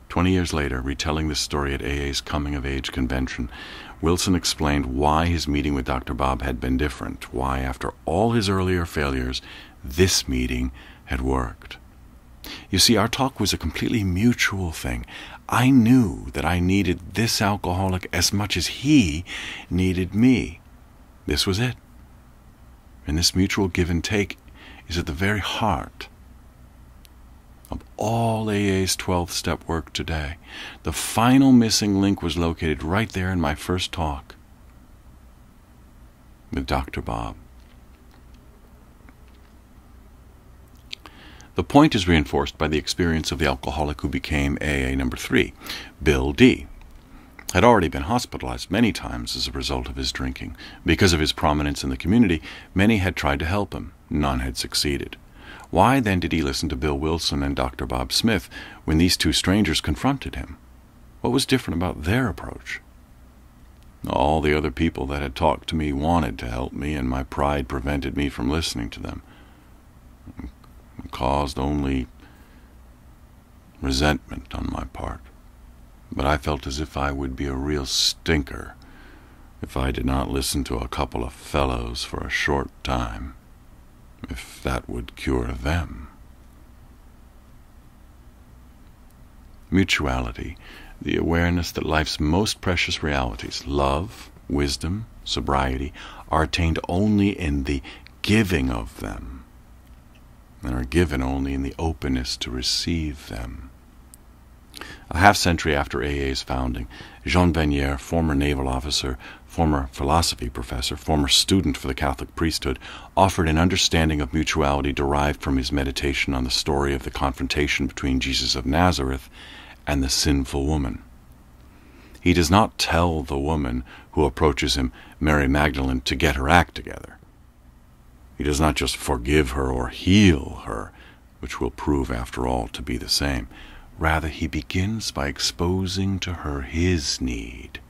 Twenty years later, retelling this story at AA's coming of age convention, Wilson explained why his meeting with Dr. Bob had been different, why, after all his earlier failures, this meeting had worked. You see, our talk was a completely mutual thing. I knew that I needed this alcoholic as much as he needed me. This was it. And this mutual give and take is at the very heart of all AA's 12th step work today. The final missing link was located right there in my first talk with Dr. Bob. The point is reinforced by the experience of the alcoholic who became AA number three, Bill D. Had already been hospitalized many times as a result of his drinking. Because of his prominence in the community, many had tried to help him. None had succeeded. Why then did he listen to Bill Wilson and Dr. Bob Smith when these two strangers confronted him? What was different about their approach? All the other people that had talked to me wanted to help me, and my pride prevented me from listening to them It caused only resentment on my part. But I felt as if I would be a real stinker if I did not listen to a couple of fellows for a short time, if that would cure them. Mutuality, the awareness that life's most precious realities, love, wisdom, sobriety, are attained only in the giving of them and are given only in the openness to receive them. A half century after AA's founding, Jean Vanier, former naval officer, former philosophy professor, former student for the Catholic priesthood, offered an understanding of mutuality derived from his meditation on the story of the confrontation between Jesus of Nazareth and the sinful woman. He does not tell the woman who approaches him, Mary Magdalene, to get her act together. He does not just forgive her or heal her, which will prove, after all, to be the same. Rather, he begins by exposing to her his need.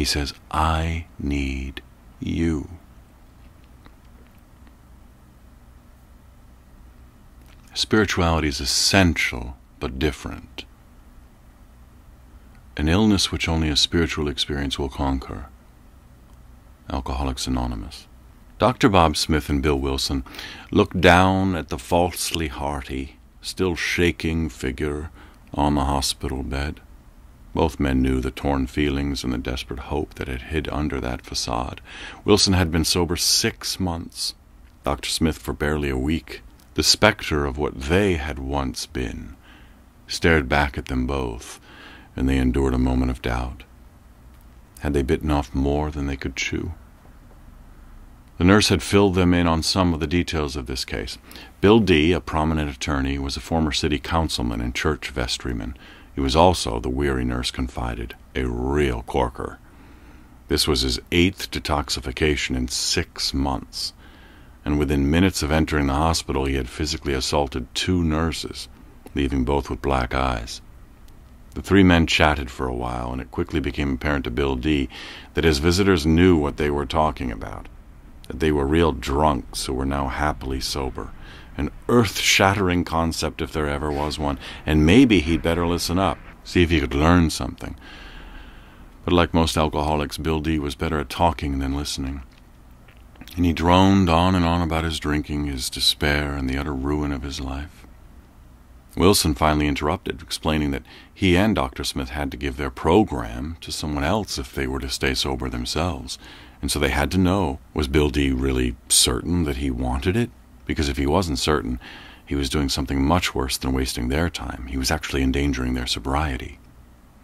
He says, I need you. Spirituality is essential but different. An illness which only a spiritual experience will conquer. Alcoholics Anonymous. Dr. Bob Smith and Bill Wilson looked down at the falsely hearty, still shaking figure on the hospital bed. Both men knew the torn feelings and the desperate hope that had hid under that facade. Wilson had been sober six months, Dr. Smith for barely a week. The specter of what they had once been stared back at them both, and they endured a moment of doubt. Had they bitten off more than they could chew? The nurse had filled them in on some of the details of this case. Bill D., a prominent attorney, was a former city councilman and church vestryman. He was also, the weary nurse confided, a real corker. This was his eighth detoxification in six months, and within minutes of entering the hospital, he had physically assaulted two nurses, leaving both with black eyes. The three men chatted for a while, and it quickly became apparent to Bill D. that his visitors knew what they were talking about that they were real drunks who were now happily sober, an earth shattering concept if there ever was one, and maybe he'd better listen up, see if he could learn something. But like most alcoholics, Bill D was better at talking than listening. And he droned on and on about his drinking, his despair, and the utter ruin of his life. Wilson finally interrupted, explaining that he and Dr. Smith had to give their program to someone else if they were to stay sober themselves. And so they had to know was Bill D really certain that he wanted it? Because if he wasn't certain, he was doing something much worse than wasting their time. He was actually endangering their sobriety.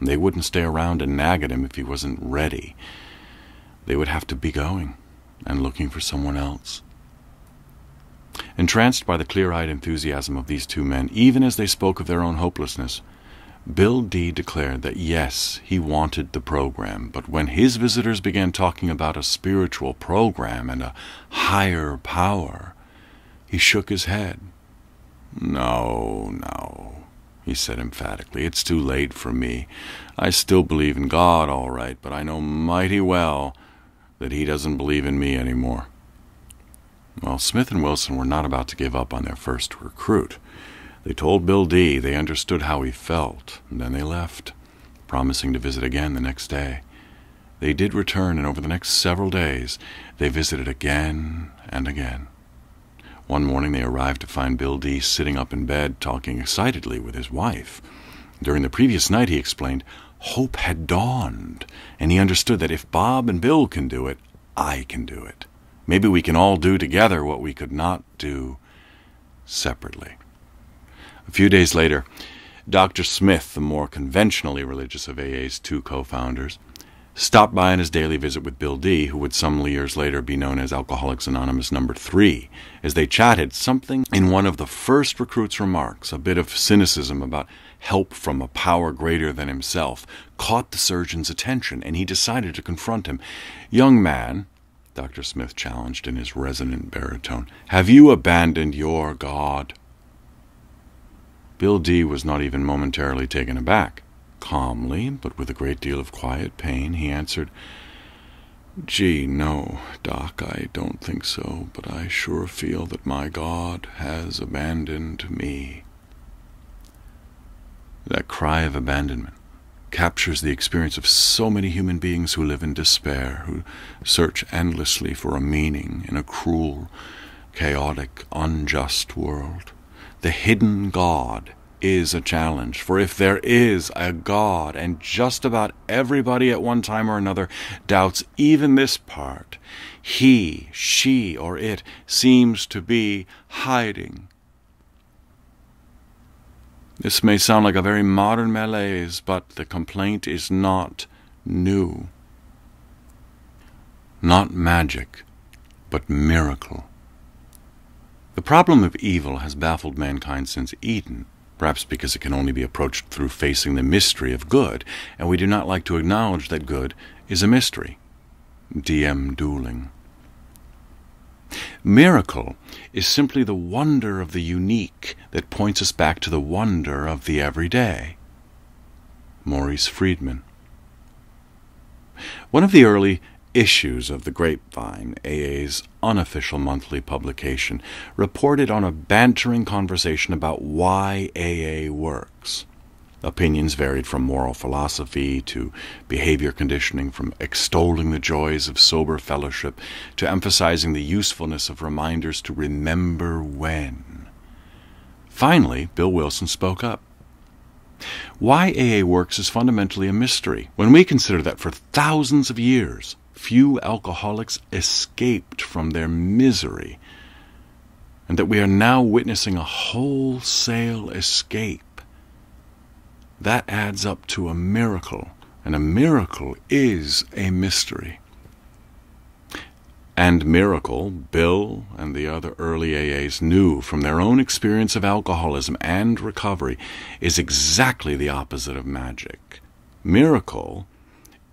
They wouldn't stay around and nag at him if he wasn't ready. They would have to be going and looking for someone else. Entranced by the clear eyed enthusiasm of these two men, even as they spoke of their own hopelessness, Bill D declared that yes, he wanted the program, but when his visitors began talking about a spiritual program and a higher power, he shook his head. No, no, he said emphatically. It's too late for me. I still believe in God, all right, but I know mighty well that he doesn't believe in me anymore. Well, Smith and Wilson were not about to give up on their first recruit. They told Bill D they understood how he felt, and then they left, promising to visit again the next day. They did return, and over the next several days they visited again and again. One morning they arrived to find Bill D sitting up in bed talking excitedly with his wife. During the previous night, he explained, hope had dawned, and he understood that if Bob and Bill can do it, I can do it. Maybe we can all do together what we could not do separately. A few days later, Dr. Smith, the more conventionally religious of AA's two co founders, stopped by on his daily visit with Bill D, who would some years later be known as Alcoholics Anonymous number three. As they chatted, something in one of the first recruit's remarks, a bit of cynicism about help from a power greater than himself, caught the surgeon's attention, and he decided to confront him. Young man, Dr. Smith challenged in his resonant baritone, have you abandoned your God? Bill D was not even momentarily taken aback. Calmly, but with a great deal of quiet pain, he answered, Gee, no, Doc, I don't think so, but I sure feel that my God has abandoned me. That cry of abandonment captures the experience of so many human beings who live in despair, who search endlessly for a meaning in a cruel, chaotic, unjust world. The hidden God is a challenge. For if there is a God, and just about everybody at one time or another doubts even this part, he, she, or it seems to be hiding. This may sound like a very modern malaise, but the complaint is not new. Not magic, but miracle. The problem of evil has baffled mankind since Eden perhaps because it can only be approached through facing the mystery of good, and we do not like to acknowledge that good is a mystery. D.M. Dooling. Miracle is simply the wonder of the unique that points us back to the wonder of the everyday. Maurice Friedman. One of the early issues of the Grapevine, AA's unofficial monthly publication, reported on a bantering conversation about why AA works. Opinions varied from moral philosophy to behavior conditioning, from extolling the joys of sober fellowship to emphasizing the usefulness of reminders to remember when. Finally, Bill Wilson spoke up. Why AA works is fundamentally a mystery when we consider that for thousands of years few alcoholics escaped from their misery, and that we are now witnessing a wholesale escape. That adds up to a miracle, and a miracle is a mystery. And miracle, Bill and the other early AAs knew from their own experience of alcoholism and recovery, is exactly the opposite of magic. Miracle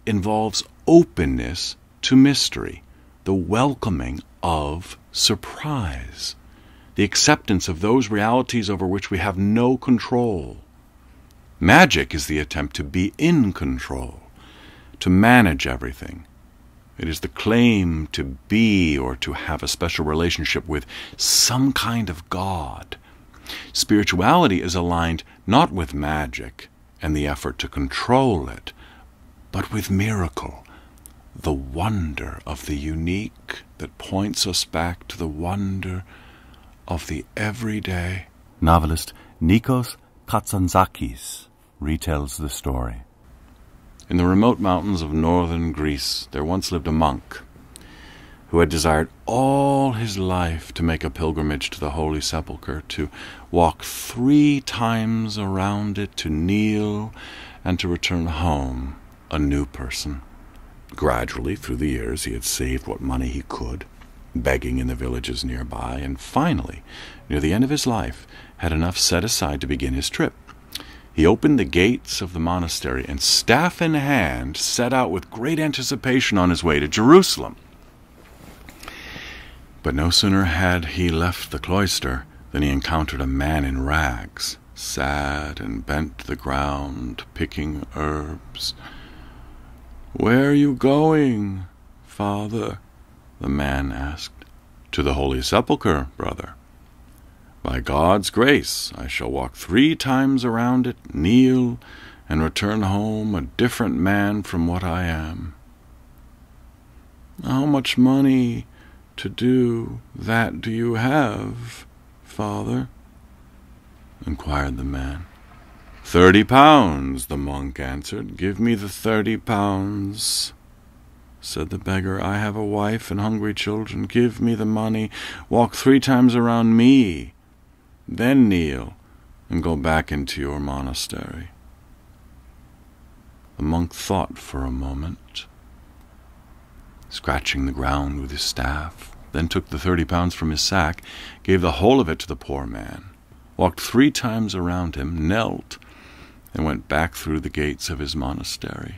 involves openness to mystery, the welcoming of surprise, the acceptance of those realities over which we have no control. Magic is the attempt to be in control, to manage everything. It is the claim to be or to have a special relationship with some kind of God. Spirituality is aligned not with magic and the effort to control it, but with miracle, the wonder of the unique that points us back to the wonder of the everyday. Novelist Nikos Kazantzakis retells the story. In the remote mountains of northern Greece, there once lived a monk who had desired all his life to make a pilgrimage to the Holy Sepulchre, to walk three times around it, to kneel, and to return home a new person. Gradually, through the years, he had saved what money he could, begging in the villages nearby, and finally, near the end of his life, had enough set aside to begin his trip. He opened the gates of the monastery and, staff in hand, set out with great anticipation on his way to Jerusalem. But no sooner had he left the cloister than he encountered a man in rags, sad and bent to the ground, picking herbs. Where are you going, father? the man asked. To the Holy Sepulchre, brother. By God's grace, I shall walk three times around it, kneel, and return home a different man from what I am. How much money to do that do you have, father? inquired the man. Thirty pounds, the monk answered. Give me the thirty pounds. Said the beggar, I have a wife and hungry children. Give me the money. Walk three times around me then kneel and go back into your monastery. The monk thought for a moment, scratching the ground with his staff, then took the thirty pounds from his sack, gave the whole of it to the poor man, walked three times around him, knelt, and went back through the gates of his monastery.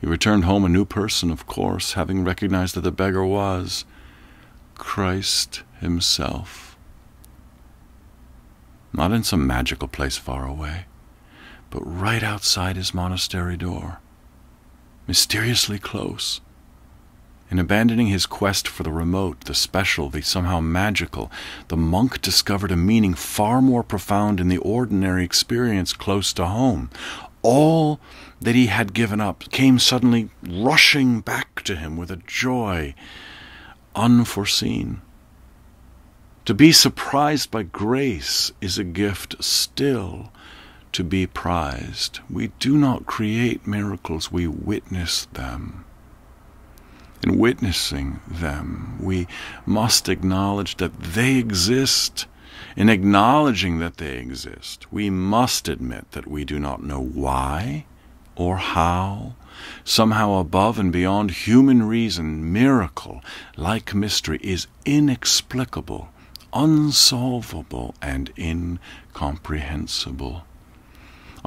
He returned home a new person, of course, having recognized that the beggar was Christ himself not in some magical place far away, but right outside his monastery door, mysteriously close. In abandoning his quest for the remote, the special, the somehow magical, the monk discovered a meaning far more profound in the ordinary experience close to home. All that he had given up came suddenly rushing back to him with a joy unforeseen. To be surprised by grace is a gift still to be prized. We do not create miracles, we witness them. In witnessing them, we must acknowledge that they exist. In acknowledging that they exist, we must admit that we do not know why or how. Somehow above and beyond human reason, miracle, like mystery, is inexplicable unsolvable and incomprehensible.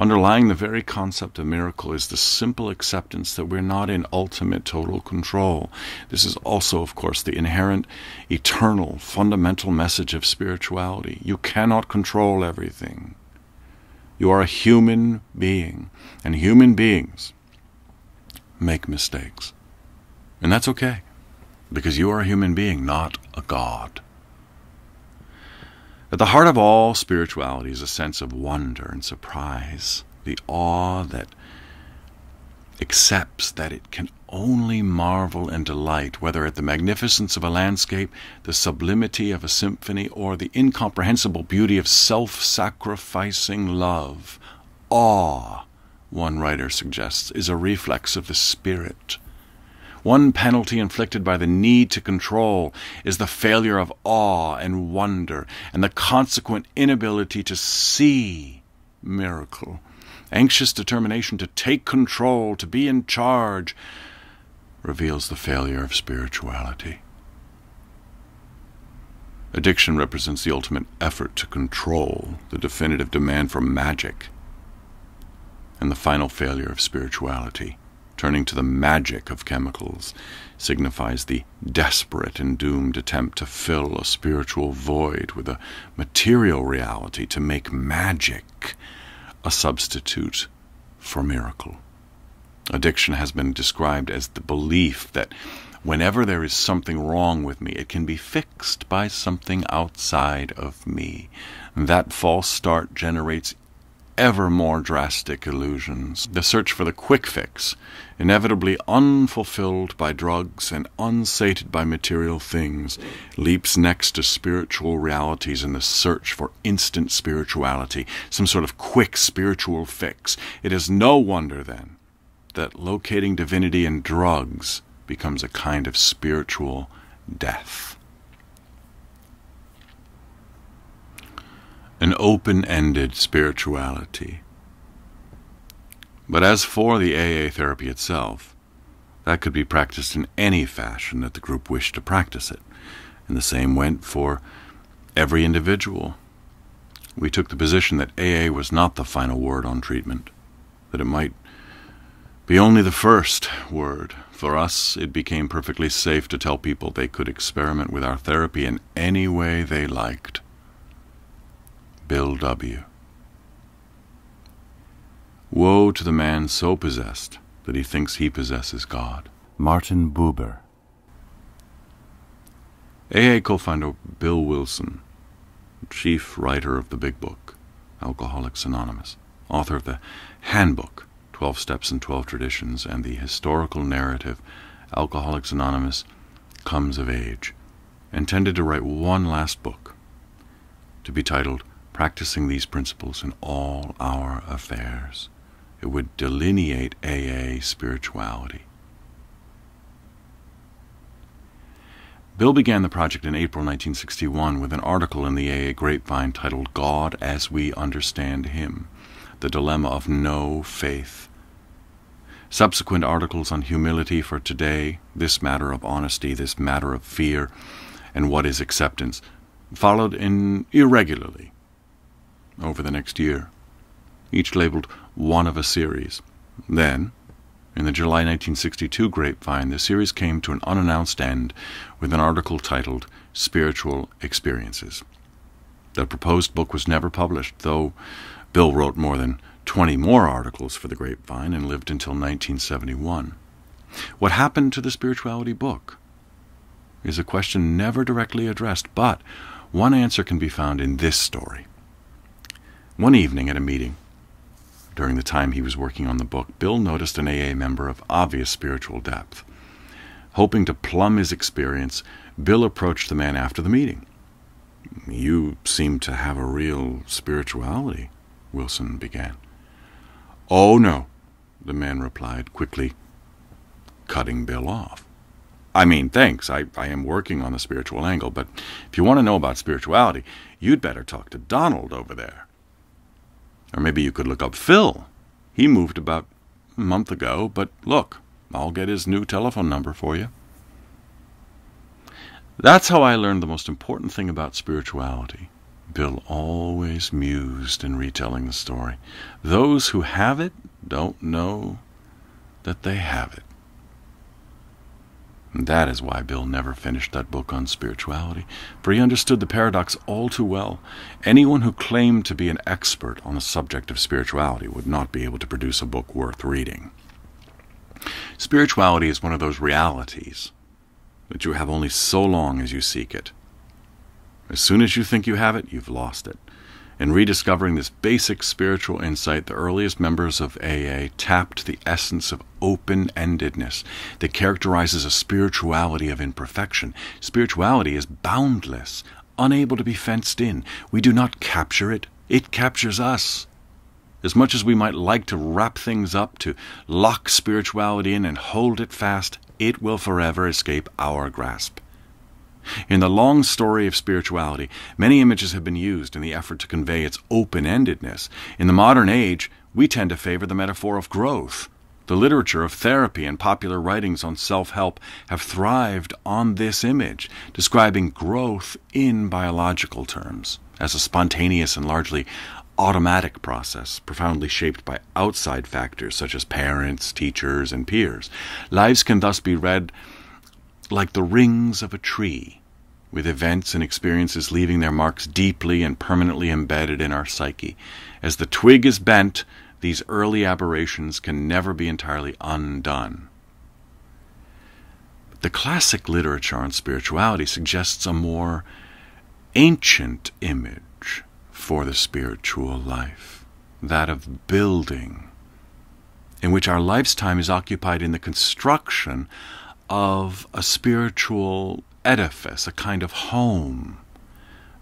Underlying the very concept of miracle is the simple acceptance that we're not in ultimate total control. This is also, of course, the inherent, eternal, fundamental message of spirituality. You cannot control everything. You are a human being, and human beings make mistakes. And that's okay, because you are a human being, not a God. At the heart of all spirituality is a sense of wonder and surprise, the awe that accepts that it can only marvel and delight, whether at the magnificence of a landscape, the sublimity of a symphony, or the incomprehensible beauty of self sacrificing love. Awe, one writer suggests, is a reflex of the spirit. One penalty inflicted by the need to control is the failure of awe and wonder and the consequent inability to see miracle. Anxious determination to take control, to be in charge, reveals the failure of spirituality. Addiction represents the ultimate effort to control, the definitive demand for magic, and the final failure of spirituality turning to the magic of chemicals, signifies the desperate and doomed attempt to fill a spiritual void with a material reality to make magic a substitute for miracle. Addiction has been described as the belief that whenever there is something wrong with me, it can be fixed by something outside of me. That false start generates ever more drastic illusions. The search for the quick fix, inevitably unfulfilled by drugs and unsated by material things, leaps next to spiritual realities in the search for instant spirituality, some sort of quick spiritual fix. It is no wonder, then, that locating divinity in drugs becomes a kind of spiritual death. An open ended spirituality. But as for the AA therapy itself, that could be practiced in any fashion that the group wished to practice it, and the same went for every individual. We took the position that AA was not the final word on treatment, that it might be only the first word. For us, it became perfectly safe to tell people they could experiment with our therapy in any way they liked. Bill W. Woe to the man so possessed that he thinks he possesses God. Martin Buber. AA co founder Bill Wilson, chief writer of the Big Book, Alcoholics Anonymous, author of the Handbook 12 Steps and 12 Traditions, and the historical narrative Alcoholics Anonymous Comes of Age, intended to write one last book to be titled Practicing These Principles in All Our Affairs. It would delineate AA spirituality. Bill began the project in April 1961 with an article in the AA Grapevine titled God as We Understand Him The Dilemma of No Faith Subsequent articles on humility for today, this matter of honesty, this matter of fear, and what is acceptance, followed in irregularly over the next year, each labeled one of a series. Then, in the July 1962 grapevine, the series came to an unannounced end with an article titled Spiritual Experiences. The proposed book was never published, though Bill wrote more than 20 more articles for the Grapevine and lived until 1971. What happened to the spirituality book? Is a question never directly addressed, but one answer can be found in this story. One evening at a meeting, during the time he was working on the book, Bill noticed an AA member of obvious spiritual depth. Hoping to plumb his experience, Bill approached the man after the meeting. You seem to have a real spirituality, Wilson began. Oh, no, the man replied, quickly cutting Bill off. I mean, thanks. I, I am working on the spiritual angle, but if you want to know about spirituality, you'd better talk to Donald over there. Or maybe you could look up Phil. He moved about a month ago, but look, I'll get his new telephone number for you. That's how I learned the most important thing about spirituality. Bill always mused in retelling the story. Those who have it don't know that they have it. And that is why Bill never finished that book on spirituality, for he understood the paradox all too well. Anyone who claimed to be an expert on the subject of spirituality would not be able to produce a book worth reading. Spirituality is one of those realities that you have only so long as you seek it. As soon as you think you have it, you've lost it. In rediscovering this basic spiritual insight, the earliest members of AA tapped the essence of open endedness that characterizes a spirituality of imperfection. Spirituality is boundless, unable to be fenced in. We do not capture it, it captures us. As much as we might like to wrap things up, to lock spirituality in and hold it fast, it will forever escape our grasp. In the long story of spirituality, many images have been used in the effort to convey its open endedness. In the modern age, we tend to favor the metaphor of growth. The literature of therapy and popular writings on self help have thrived on this image, describing growth in biological terms as a spontaneous and largely automatic process, profoundly shaped by outside factors such as parents, teachers, and peers. Lives can thus be read like the rings of a tree, with events and experiences leaving their marks deeply and permanently embedded in our psyche. As the twig is bent, these early aberrations can never be entirely undone. The classic literature on spirituality suggests a more ancient image for the spiritual life, that of building, in which our lifetime is occupied in the construction of a spiritual edifice, a kind of home.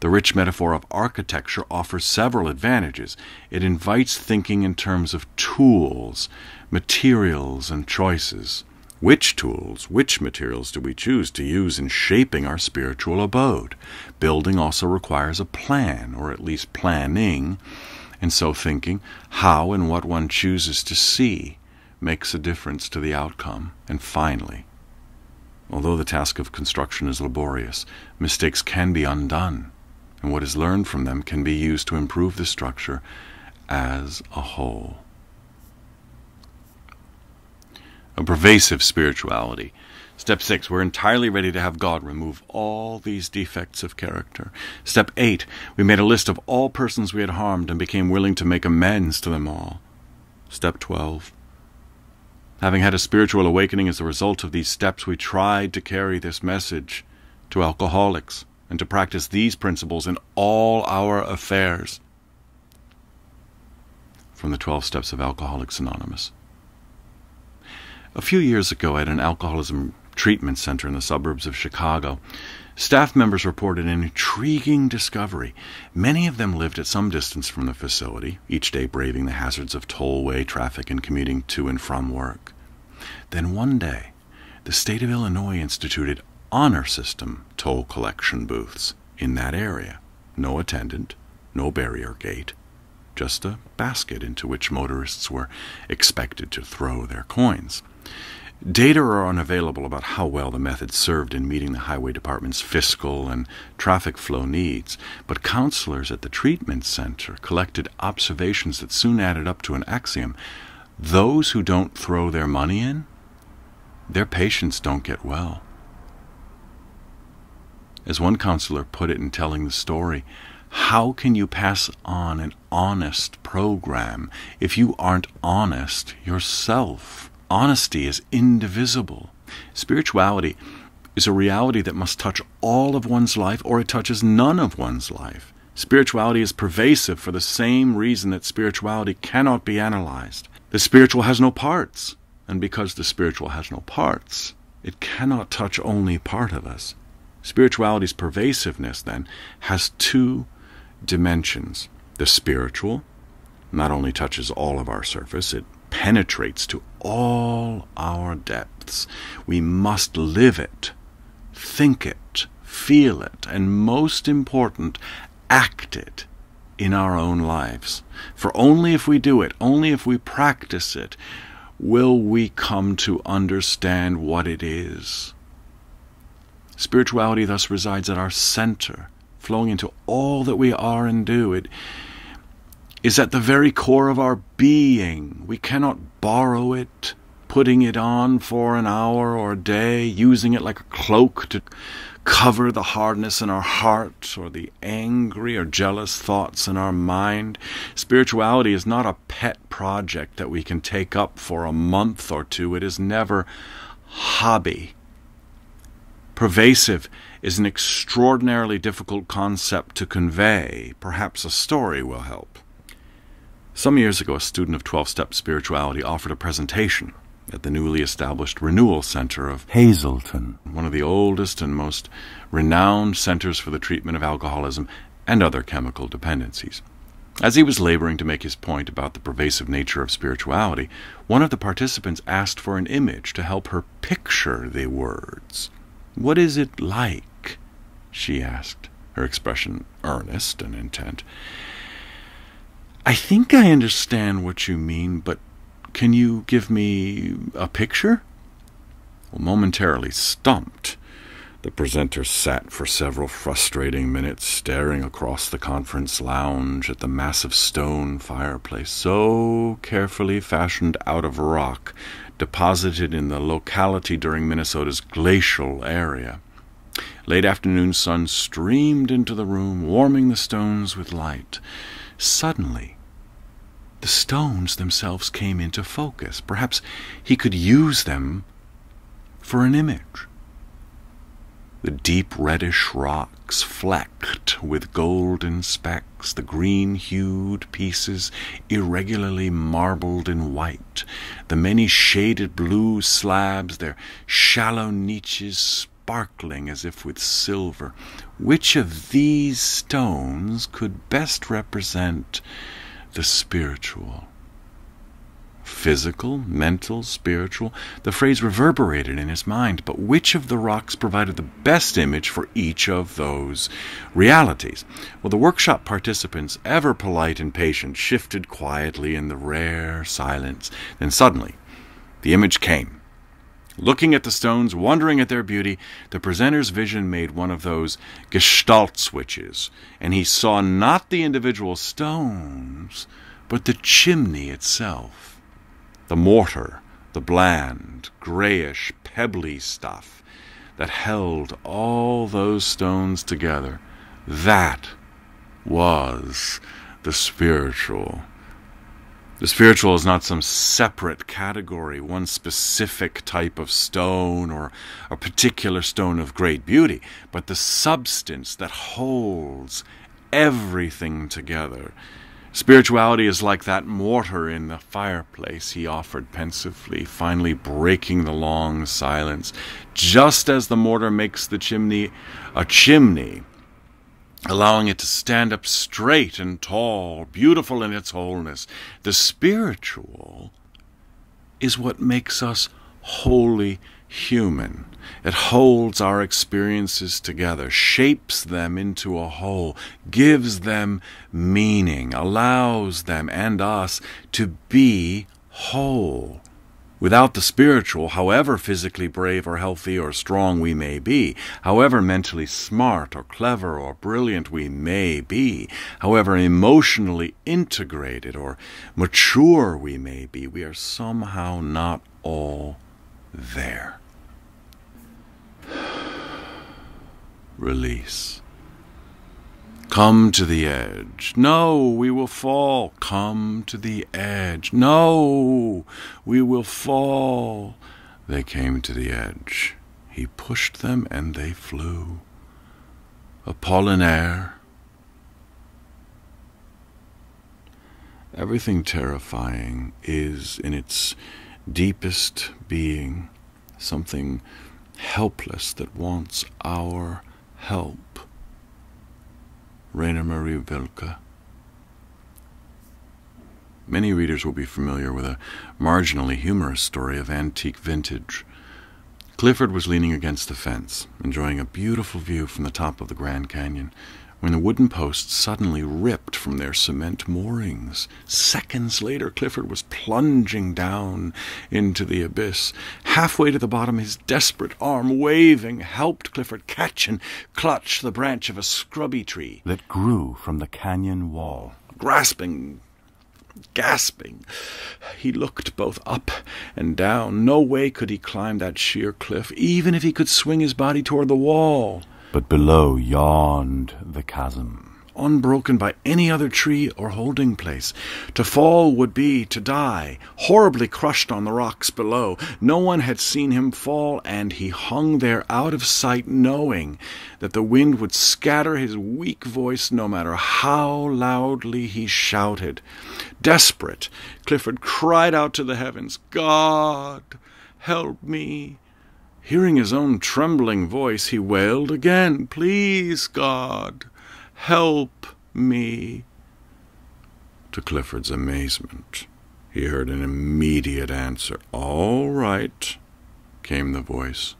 The rich metaphor of architecture offers several advantages. It invites thinking in terms of tools, materials, and choices. Which tools, which materials do we choose to use in shaping our spiritual abode? Building also requires a plan, or at least planning, and so thinking how and what one chooses to see makes a difference to the outcome. And finally, although the task of construction is laborious, mistakes can be undone, and what is learned from them can be used to improve the structure as a whole a pervasive spirituality. Step six, we're entirely ready to have God remove all these defects of character. Step eight, we made a list of all persons we had harmed and became willing to make amends to them all. Step 12, having had a spiritual awakening as a result of these steps, we tried to carry this message to alcoholics and to practice these principles in all our affairs. From the 12 Steps of Alcoholics Anonymous. A few years ago, at an alcoholism treatment center in the suburbs of Chicago, staff members reported an intriguing discovery. Many of them lived at some distance from the facility, each day braving the hazards of tollway traffic and commuting to and from work. Then one day, the state of Illinois instituted honor system toll collection booths in that area. No attendant, no barrier gate, just a basket into which motorists were expected to throw their coins. Data are unavailable about how well the method served in meeting the Highway Department's fiscal and traffic flow needs, but counselors at the treatment center collected observations that soon added up to an axiom. Those who don't throw their money in, their patients don't get well. As one counselor put it in telling the story, how can you pass on an honest program if you aren't honest yourself? Honesty is indivisible. Spirituality is a reality that must touch all of one's life or it touches none of one's life. Spirituality is pervasive for the same reason that spirituality cannot be analyzed. The spiritual has no parts, and because the spiritual has no parts, it cannot touch only part of us. Spirituality's pervasiveness, then, has two dimensions. The spiritual not only touches all of our surface, it penetrates to all our depths. We must live it, think it, feel it, and most important, act it in our own lives. For only if we do it, only if we practice it, will we come to understand what it is. Spirituality thus resides at our center, flowing into all that we are and do. It is at the very core of our being. We cannot borrow it, putting it on for an hour or a day, using it like a cloak to cover the hardness in our heart or the angry or jealous thoughts in our mind. Spirituality is not a pet project that we can take up for a month or two. It is never hobby. Pervasive is an extraordinarily difficult concept to convey. Perhaps a story will help. Some years ago, a student of 12 step spirituality offered a presentation at the newly established Renewal Center of Hazelden, one of the oldest and most renowned centers for the treatment of alcoholism and other chemical dependencies. As he was laboring to make his point about the pervasive nature of spirituality, one of the participants asked for an image to help her picture the words. What is it like? she asked, her expression earnest and intent. I think I understand what you mean, but can you give me a picture? Well, momentarily stumped, the presenter sat for several frustrating minutes staring across the conference lounge at the massive stone fireplace, so carefully fashioned out of rock, deposited in the locality during Minnesota's glacial area. Late afternoon sun streamed into the room, warming the stones with light. Suddenly, the stones themselves came into focus. Perhaps he could use them for an image. The deep reddish rocks flecked with golden specks, the green hued pieces irregularly marbled in white, the many shaded blue slabs, their shallow niches sparkling as if with silver. Which of these stones could best represent the spiritual? physical, mental, spiritual. The phrase reverberated in his mind, but which of the rocks provided the best image for each of those realities? Well, the workshop participants, ever polite and patient, shifted quietly in the rare silence. Then suddenly, the image came. Looking at the stones, wondering at their beauty, the presenter's vision made one of those gestalt switches, and he saw not the individual stones, but the chimney itself the mortar, the bland, grayish, pebbly stuff that held all those stones together, that was the spiritual. The spiritual is not some separate category, one specific type of stone or a particular stone of great beauty, but the substance that holds everything together Spirituality is like that mortar in the fireplace, he offered pensively, finally breaking the long silence. Just as the mortar makes the chimney a chimney, allowing it to stand up straight and tall, beautiful in its wholeness, the spiritual is what makes us wholly human. It holds our experiences together, shapes them into a whole, gives them meaning, allows them and us to be whole. Without the spiritual, however physically brave or healthy or strong we may be, however mentally smart or clever or brilliant we may be, however emotionally integrated or mature we may be, we are somehow not all there. Release. Come to the edge. No, we will fall. Come to the edge. No, we will fall. They came to the edge. He pushed them and they flew. Apollinaire. Everything terrifying is, in its deepest being, something helpless that wants our help. Rainer Maria Rilke. Many readers will be familiar with a marginally humorous story of antique vintage. Clifford was leaning against the fence, enjoying a beautiful view from the top of the Grand Canyon, when the wooden posts suddenly ripped from their cement moorings. Seconds later, Clifford was plunging down into the abyss. Halfway to the bottom, his desperate arm, waving, helped Clifford catch and clutch the branch of a scrubby tree that grew from the canyon wall. Grasping, gasping. He looked both up and down. No way could he climb that sheer cliff, even if he could swing his body toward the wall but below yawned the chasm. Unbroken by any other tree or holding place. To fall would be to die, horribly crushed on the rocks below. No one had seen him fall, and he hung there out of sight, knowing that the wind would scatter his weak voice no matter how loudly he shouted. Desperate, Clifford cried out to the heavens, God, help me! Hearing his own trembling voice, he wailed again, Please, God, help me. To Clifford's amazement, he heard an immediate answer. All right, came the voice.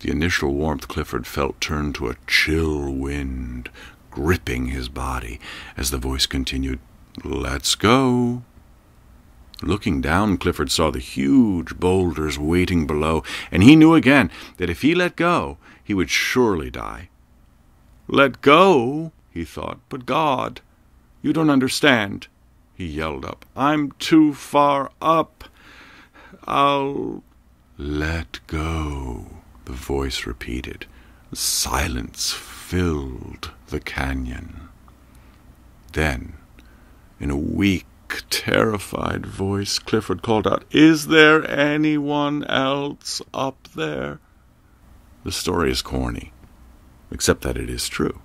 The initial warmth Clifford felt turned to a chill wind, gripping his body as the voice continued, Let's go. Looking down, Clifford saw the huge boulders waiting below, and he knew again that if he let go, he would surely die. Let go, he thought, but God, you don't understand, he yelled up. I'm too far up. I'll let go, the voice repeated. Silence filled the canyon. Then, in a weak, terrified voice, Clifford called out, Is there anyone else up there? The story is corny, except that it is true.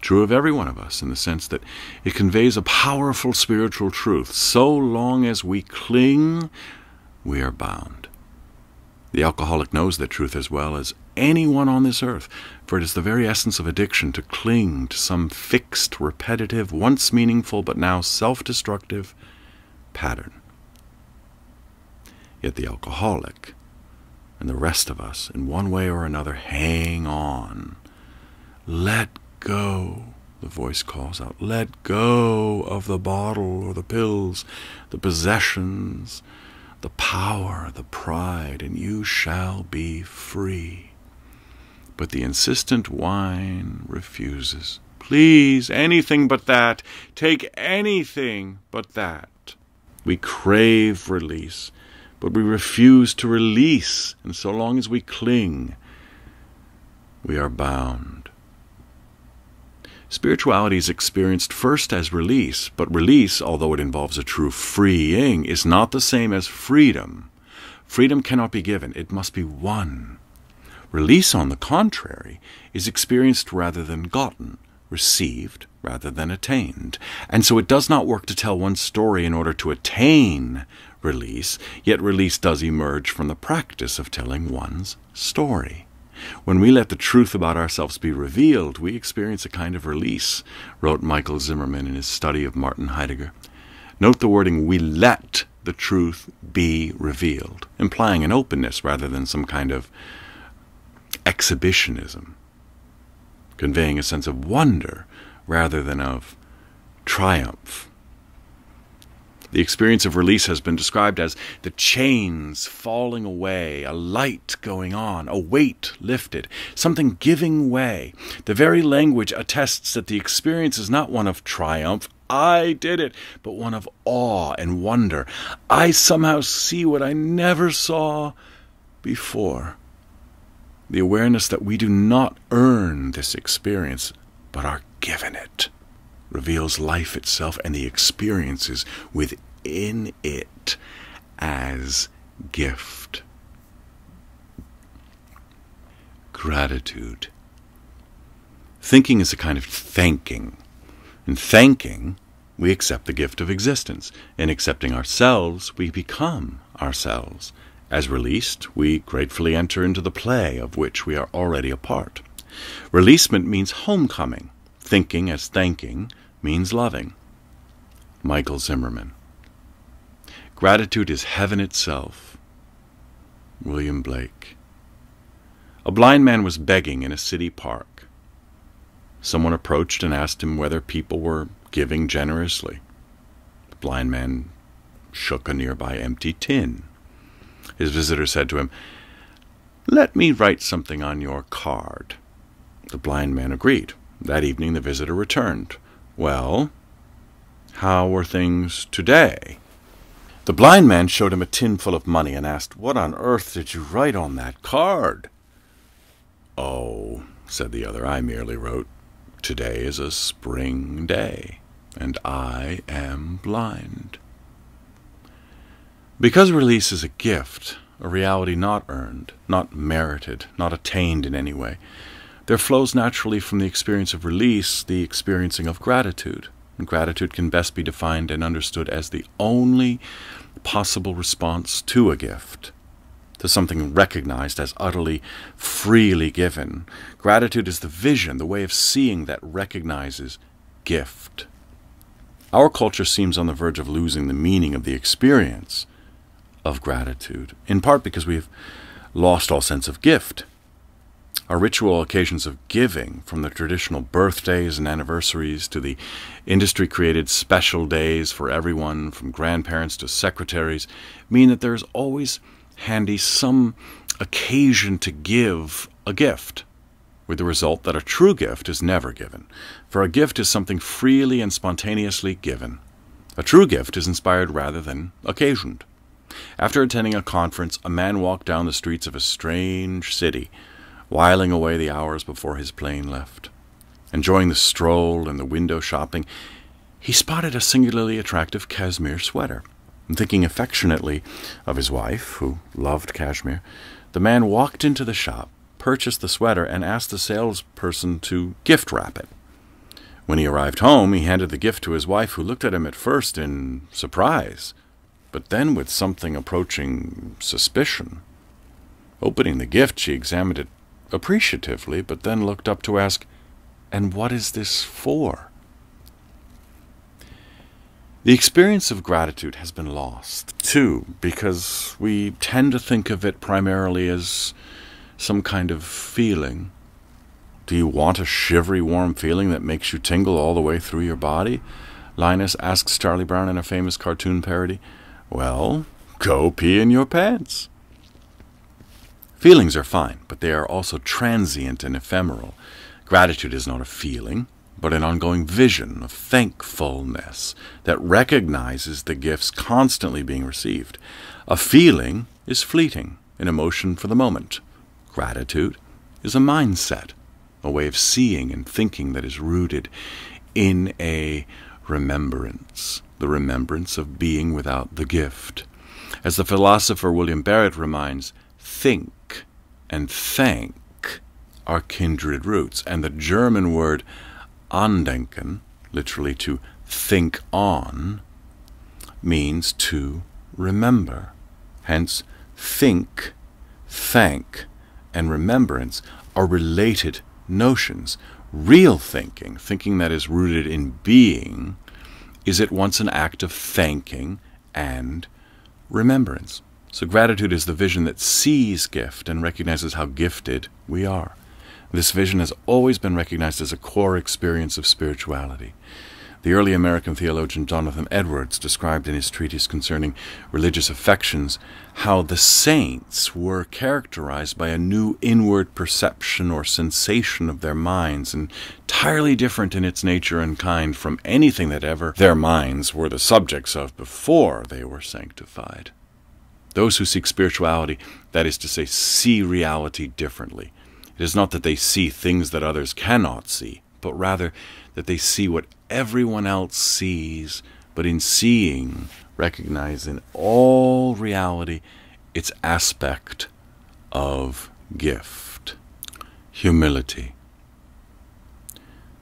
True of every one of us in the sense that it conveys a powerful spiritual truth. So long as we cling, we are bound. The alcoholic knows that truth as well as anyone on this earth, for it is the very essence of addiction to cling to some fixed, repetitive, once meaningful but now self destructive pattern. Yet the alcoholic and the rest of us, in one way or another, hang on. Let go, the voice calls out. Let go of the bottle or the pills, the possessions, the power, the pride, and you shall be free. But the insistent whine refuses. Please, anything but that. Take anything but that. We crave release but we refuse to release, and so long as we cling, we are bound. Spirituality is experienced first as release, but release, although it involves a true freeing, is not the same as freedom. Freedom cannot be given, it must be won. Release, on the contrary, is experienced rather than gotten, received rather than attained. And so it does not work to tell one story in order to attain release, yet release does emerge from the practice of telling one's story. When we let the truth about ourselves be revealed, we experience a kind of release, wrote Michael Zimmerman in his study of Martin Heidegger. Note the wording, we let the truth be revealed, implying an openness rather than some kind of exhibitionism, conveying a sense of wonder rather than of triumph. The experience of release has been described as the chains falling away, a light going on, a weight lifted, something giving way. The very language attests that the experience is not one of triumph, I did it, but one of awe and wonder. I somehow see what I never saw before. The awareness that we do not earn this experience, but are given it reveals life itself and the experiences within it as gift. Gratitude. Thinking is a kind of thanking. In thanking, we accept the gift of existence. In accepting ourselves, we become ourselves. As released, we gratefully enter into the play of which we are already a part. Releasement means homecoming. Thinking as thanking means loving. Michael Zimmerman. Gratitude is heaven itself. William Blake. A blind man was begging in a city park. Someone approached and asked him whether people were giving generously. The blind man shook a nearby empty tin. His visitor said to him, Let me write something on your card. The blind man agreed. That evening the visitor returned. Well, how were things today? The blind man showed him a tin full of money and asked, What on earth did you write on that card? Oh, said the other, I merely wrote, Today is a spring day, and I am blind. Because release is a gift, a reality not earned, not merited, not attained in any way, there flows naturally from the experience of release the experiencing of gratitude. And gratitude can best be defined and understood as the only possible response to a gift, to something recognized as utterly freely given. Gratitude is the vision, the way of seeing that recognizes gift. Our culture seems on the verge of losing the meaning of the experience of gratitude, in part because we've lost all sense of gift. Our ritual occasions of giving, from the traditional birthdays and anniversaries to the industry created special days for everyone, from grandparents to secretaries, mean that there is always handy some occasion to give a gift, with the result that a true gift is never given, for a gift is something freely and spontaneously given. A true gift is inspired rather than occasioned. After attending a conference, a man walked down the streets of a strange city whiling away the hours before his plane left. Enjoying the stroll and the window shopping, he spotted a singularly attractive cashmere sweater. And thinking affectionately of his wife, who loved cashmere, the man walked into the shop, purchased the sweater, and asked the salesperson to gift wrap it. When he arrived home, he handed the gift to his wife, who looked at him at first in surprise, but then with something approaching suspicion. Opening the gift, she examined it appreciatively, but then looked up to ask, And what is this for? The experience of gratitude has been lost, too, because we tend to think of it primarily as some kind of feeling. Do you want a shivery, warm feeling that makes you tingle all the way through your body? Linus asks Charlie Brown in a famous cartoon parody. Well, go pee in your pants. Feelings are fine, but they are also transient and ephemeral. Gratitude is not a feeling, but an ongoing vision of thankfulness that recognizes the gifts constantly being received. A feeling is fleeting, an emotion for the moment. Gratitude is a mindset, a way of seeing and thinking that is rooted in a remembrance, the remembrance of being without the gift. As the philosopher William Barrett reminds, think and thank are kindred roots, and the German word andenken, literally to think on, means to remember. Hence, think, thank, and remembrance are related notions. Real thinking, thinking that is rooted in being, is at once an act of thanking and remembrance. So, gratitude is the vision that sees gift and recognizes how gifted we are. This vision has always been recognized as a core experience of spirituality. The early American theologian Jonathan Edwards described in his treatise concerning religious affections how the saints were characterized by a new inward perception or sensation of their minds, entirely different in its nature and kind from anything that ever their minds were the subjects of before they were sanctified. Those who seek spirituality, that is to say, see reality differently it is not that they see things that others cannot see, but rather that they see what everyone else sees, but in seeing, recognize in all reality its aspect of gift. Humility.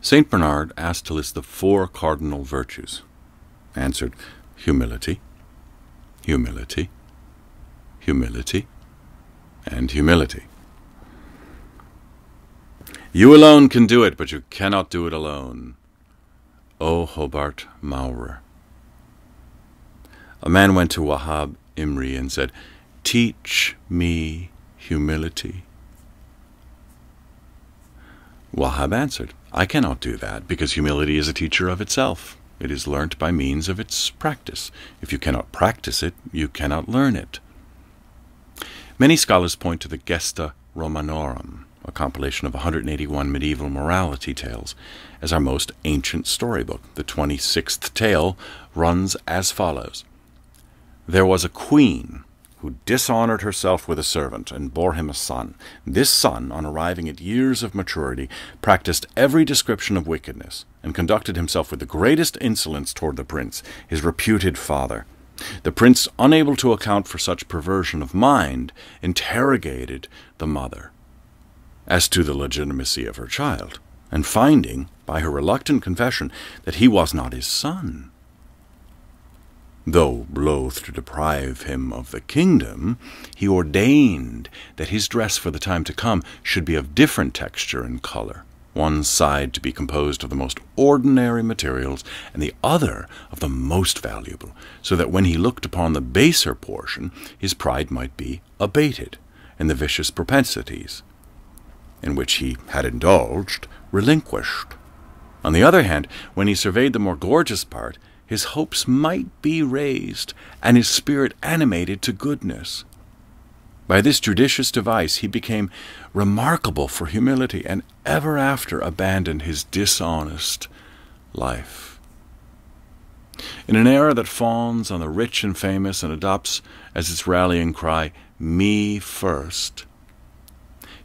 St. Bernard asked to list the four cardinal virtues. Answered humility, humility, humility, and humility. You alone can do it, but you cannot do it alone. O Hobart Mowrer. A man went to Wahab Imri and said, Teach me humility. Wahab answered, I cannot do that, because humility is a teacher of itself. It is learnt by means of its practice. If you cannot practice it, you cannot learn it. Many scholars point to the Gesta Romanorum, a compilation of 181 medieval morality tales, as our most ancient storybook. The 26th tale runs as follows There was a queen who dishonored herself with a servant and bore him a son. This son, on arriving at years of maturity, practiced every description of wickedness, and conducted himself with the greatest insolence toward the prince, his reputed father. The prince, unable to account for such perversion of mind, interrogated the mother as to the legitimacy of her child, and finding, by her reluctant confession, that he was not his son. Though loath to deprive him of the kingdom, he ordained that his dress for the time to come should be of different texture and color, one side to be composed of the most ordinary materials, and the other of the most valuable, so that when he looked upon the baser portion, his pride might be abated, and the vicious propensities in which he had indulged, relinquished. On the other hand, when he surveyed the more gorgeous part, his hopes might be raised, and his spirit animated to goodness. By this judicious device he became remarkable for humility, and ever after abandoned his dishonest life. In an era that fawns on the rich and famous and adopts as its rallying cry, Me first,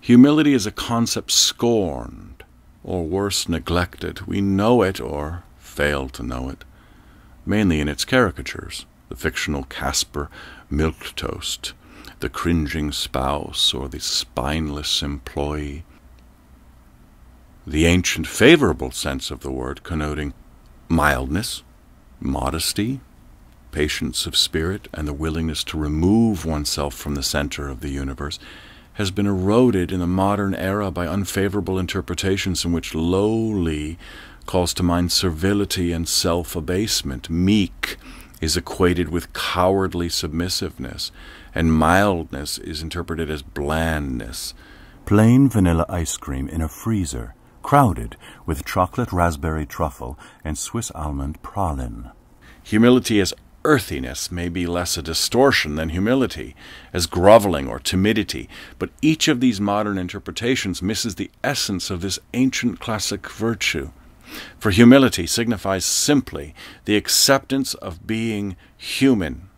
Humility is a concept scorned, or worse, neglected. We know it or fail to know it, mainly in its caricatures, the fictional Caspar Milquetoast, the cringing spouse, or the spineless employee. The ancient favorable sense of the word connoting mildness, modesty, patience of spirit, and the willingness to remove oneself from the center of the universe has been eroded in the modern era by unfavorable interpretations in which lowly calls to mind servility and self abasement. Meek is equated with cowardly submissiveness, and mildness is interpreted as blandness. Plain vanilla ice cream in a freezer, crowded with chocolate raspberry truffle and Swiss almond praline. Humility as earthiness may be less a distortion than humility, as groveling or timidity, but each of these modern interpretations misses the essence of this ancient classic virtue. For humility signifies simply the acceptance of being human,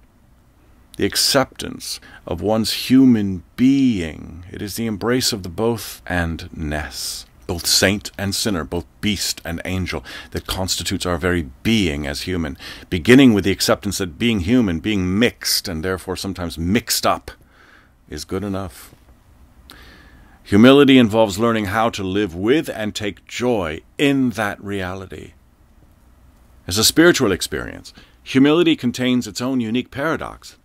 the acceptance of one's human being. It is the embrace of the both and ness both saint and sinner, both beast and angel, that constitutes our very being as human, beginning with the acceptance that being human, being mixed, and therefore sometimes mixed up, is good enough. Humility involves learning how to live with and take joy in that reality. As a spiritual experience, humility contains its own unique paradox.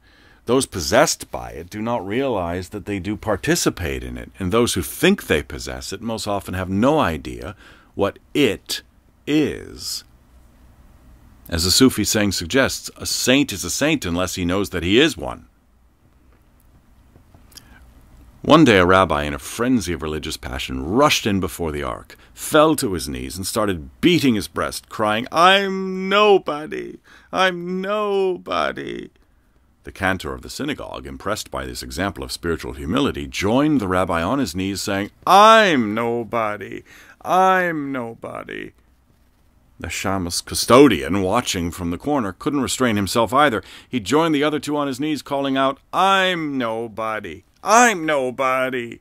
Those possessed by it do not realize that they do participate in it, and those who think they possess it most often have no idea what it is. As the Sufi saying suggests, a saint is a saint unless he knows that he is one. One day, a rabbi in a frenzy of religious passion rushed in before the ark, fell to his knees, and started beating his breast, crying, I'm nobody! I'm nobody! The cantor of the synagogue, impressed by this example of spiritual humility, joined the rabbi on his knees, saying, I'm nobody! I'm nobody! The shamus custodian, watching from the corner, couldn't restrain himself either. He joined the other two on his knees, calling out, I'm nobody! I'm nobody!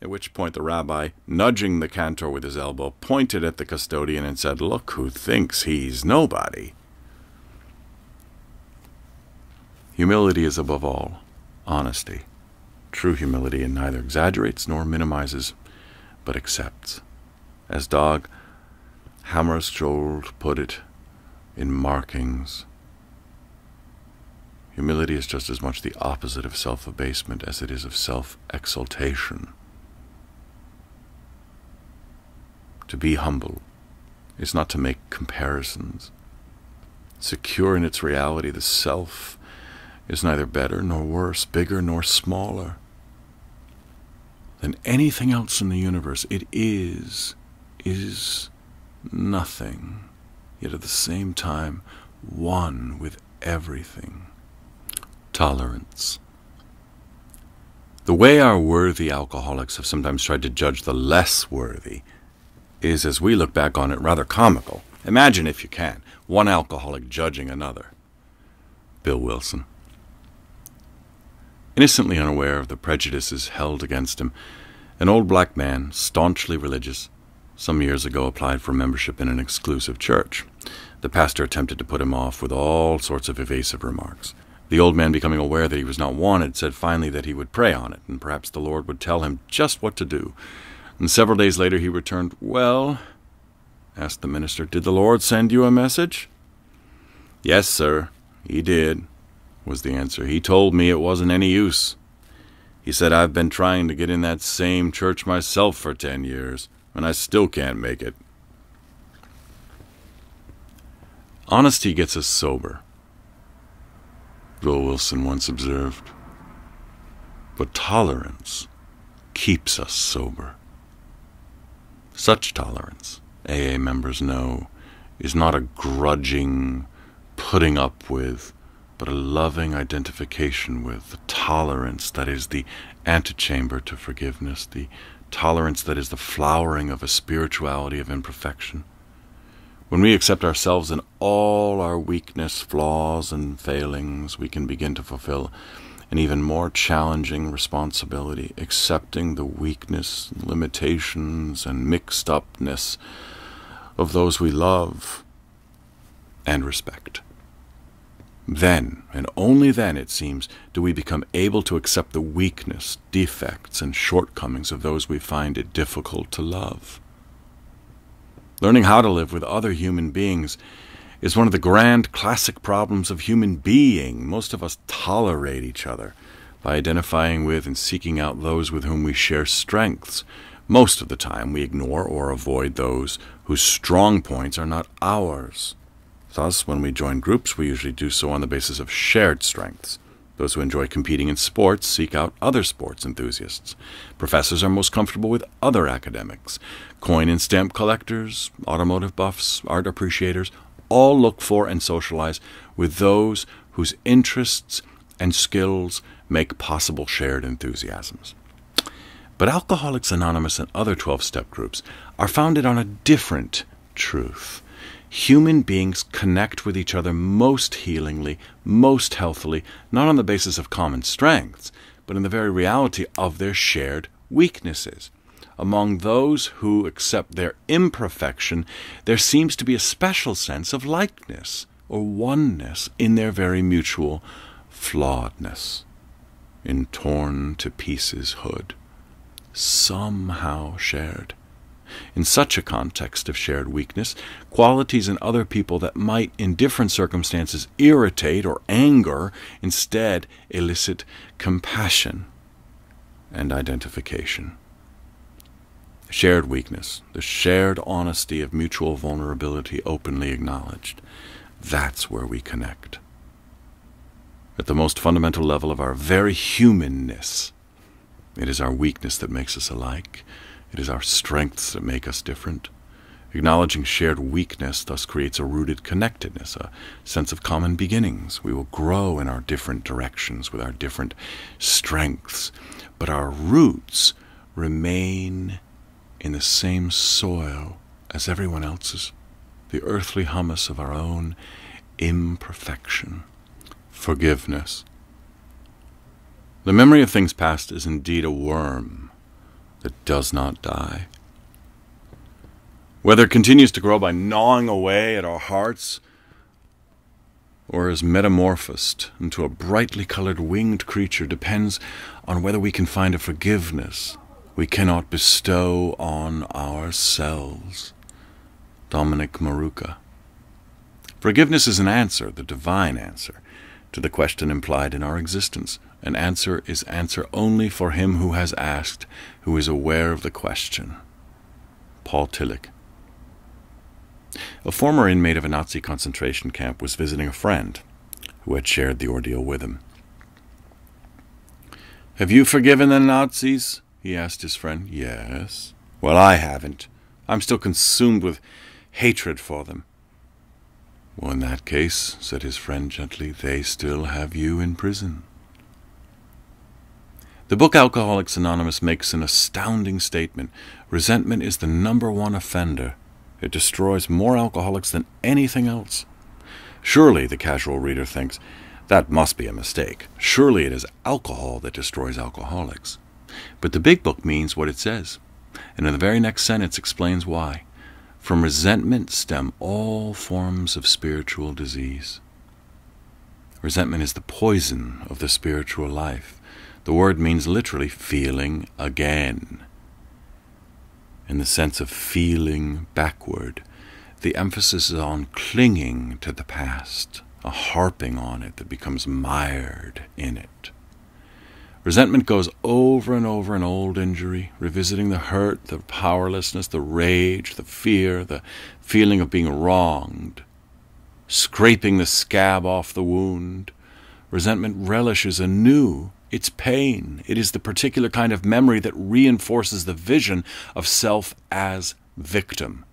At which point the rabbi, nudging the cantor with his elbow, pointed at the custodian and said, Look who thinks he's nobody. Humility is above all honesty. True humility and neither exaggerates nor minimizes, but accepts. As Dag Hammarskjöld put it in Markings, humility is just as much the opposite of self abasement as it is of self exaltation. To be humble is not to make comparisons. Secure in its reality, the self is neither better nor worse, bigger nor smaller than anything else in the universe. It is, is nothing, yet at the same time one with everything. Tolerance. The way our worthy alcoholics have sometimes tried to judge the less worthy is, as we look back on it, rather comical. Imagine, if you can, one alcoholic judging another. Bill Wilson. Innocently unaware of the prejudices held against him, an old black man, staunchly religious, some years ago applied for membership in an exclusive church. The pastor attempted to put him off with all sorts of evasive remarks. The old man, becoming aware that he was not wanted, said finally that he would pray on it, and perhaps the Lord would tell him just what to do. And several days later he returned, Well, asked the minister, did the Lord send you a message? Yes, sir, he did was the answer. He told me it wasn't any use. He said, I've been trying to get in that same church myself for ten years, and I still can't make it. Honesty gets us sober, Bill Wilson once observed. But tolerance keeps us sober. Such tolerance, AA members know, is not a grudging putting up with but a loving identification with, the tolerance that is the antechamber to forgiveness, the tolerance that is the flowering of a spirituality of imperfection. When we accept ourselves in all our weakness, flaws, and failings, we can begin to fulfill an even more challenging responsibility, accepting the weakness, limitations, and mixed upness of those we love and respect. Then, and only then, it seems, do we become able to accept the weakness, defects, and shortcomings of those we find it difficult to love. Learning how to live with other human beings is one of the grand classic problems of human being. Most of us tolerate each other by identifying with and seeking out those with whom we share strengths. Most of the time, we ignore or avoid those whose strong points are not ours. Thus, when we join groups, we usually do so on the basis of shared strengths. Those who enjoy competing in sports seek out other sports enthusiasts. Professors are most comfortable with other academics. Coin and stamp collectors, automotive buffs, art appreciators all look for and socialize with those whose interests and skills make possible shared enthusiasms. But Alcoholics Anonymous and other 12 step groups are founded on a different truth. Human beings connect with each other most healingly, most healthily, not on the basis of common strengths, but in the very reality of their shared weaknesses. Among those who accept their imperfection, there seems to be a special sense of likeness or oneness in their very mutual flawedness, in torn to pieces hood, somehow shared. In such a context of shared weakness, qualities in other people that might, in different circumstances, irritate or anger instead elicit compassion and identification. Shared weakness, the shared honesty of mutual vulnerability openly acknowledged. That's where we connect. At the most fundamental level of our very humanness, it is our weakness that makes us alike. It is our strengths that make us different. Acknowledging shared weakness thus creates a rooted connectedness, a sense of common beginnings. We will grow in our different directions with our different strengths, but our roots remain in the same soil as everyone else's, the earthly humus of our own imperfection. Forgiveness. The memory of things past is indeed a worm that does not die. Whether it continues to grow by gnawing away at our hearts or is metamorphosed into a brightly colored winged creature depends on whether we can find a forgiveness we cannot bestow on ourselves. Dominic Maruca. Forgiveness is an answer, the divine answer, to the question implied in our existence. An answer is answer only for him who has asked, who is aware of the question. Paul Tillich. A former inmate of a Nazi concentration camp was visiting a friend who had shared the ordeal with him. Have you forgiven the Nazis? he asked his friend. Yes. Well, I haven't. I'm still consumed with hatred for them. Well, in that case, said his friend gently, they still have you in prison. The book Alcoholics Anonymous makes an astounding statement. Resentment is the number one offender. It destroys more alcoholics than anything else. Surely, the casual reader thinks, that must be a mistake. Surely it is alcohol that destroys alcoholics. But the big book means what it says, and in the very next sentence explains why. From resentment stem all forms of spiritual disease. Resentment is the poison of the spiritual life. The word means literally feeling again. In the sense of feeling backward, the emphasis is on clinging to the past, a harping on it that becomes mired in it. Resentment goes over and over an old injury, revisiting the hurt, the powerlessness, the rage, the fear, the feeling of being wronged, scraping the scab off the wound. Resentment relishes anew its pain. It is the particular kind of memory that reinforces the vision of self as victim.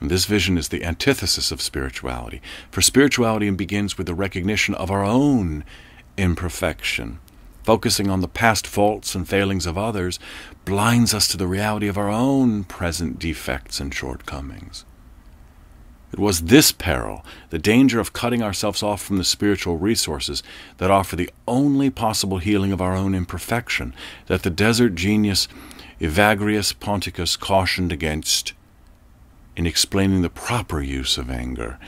And this vision is the antithesis of spirituality, for spirituality begins with the recognition of our own imperfection Focusing on the past faults and failings of others blinds us to the reality of our own present defects and shortcomings. It was this peril, the danger of cutting ourselves off from the spiritual resources that offer the only possible healing of our own imperfection, that the desert genius Evagrius Ponticus cautioned against in explaining the proper use of anger.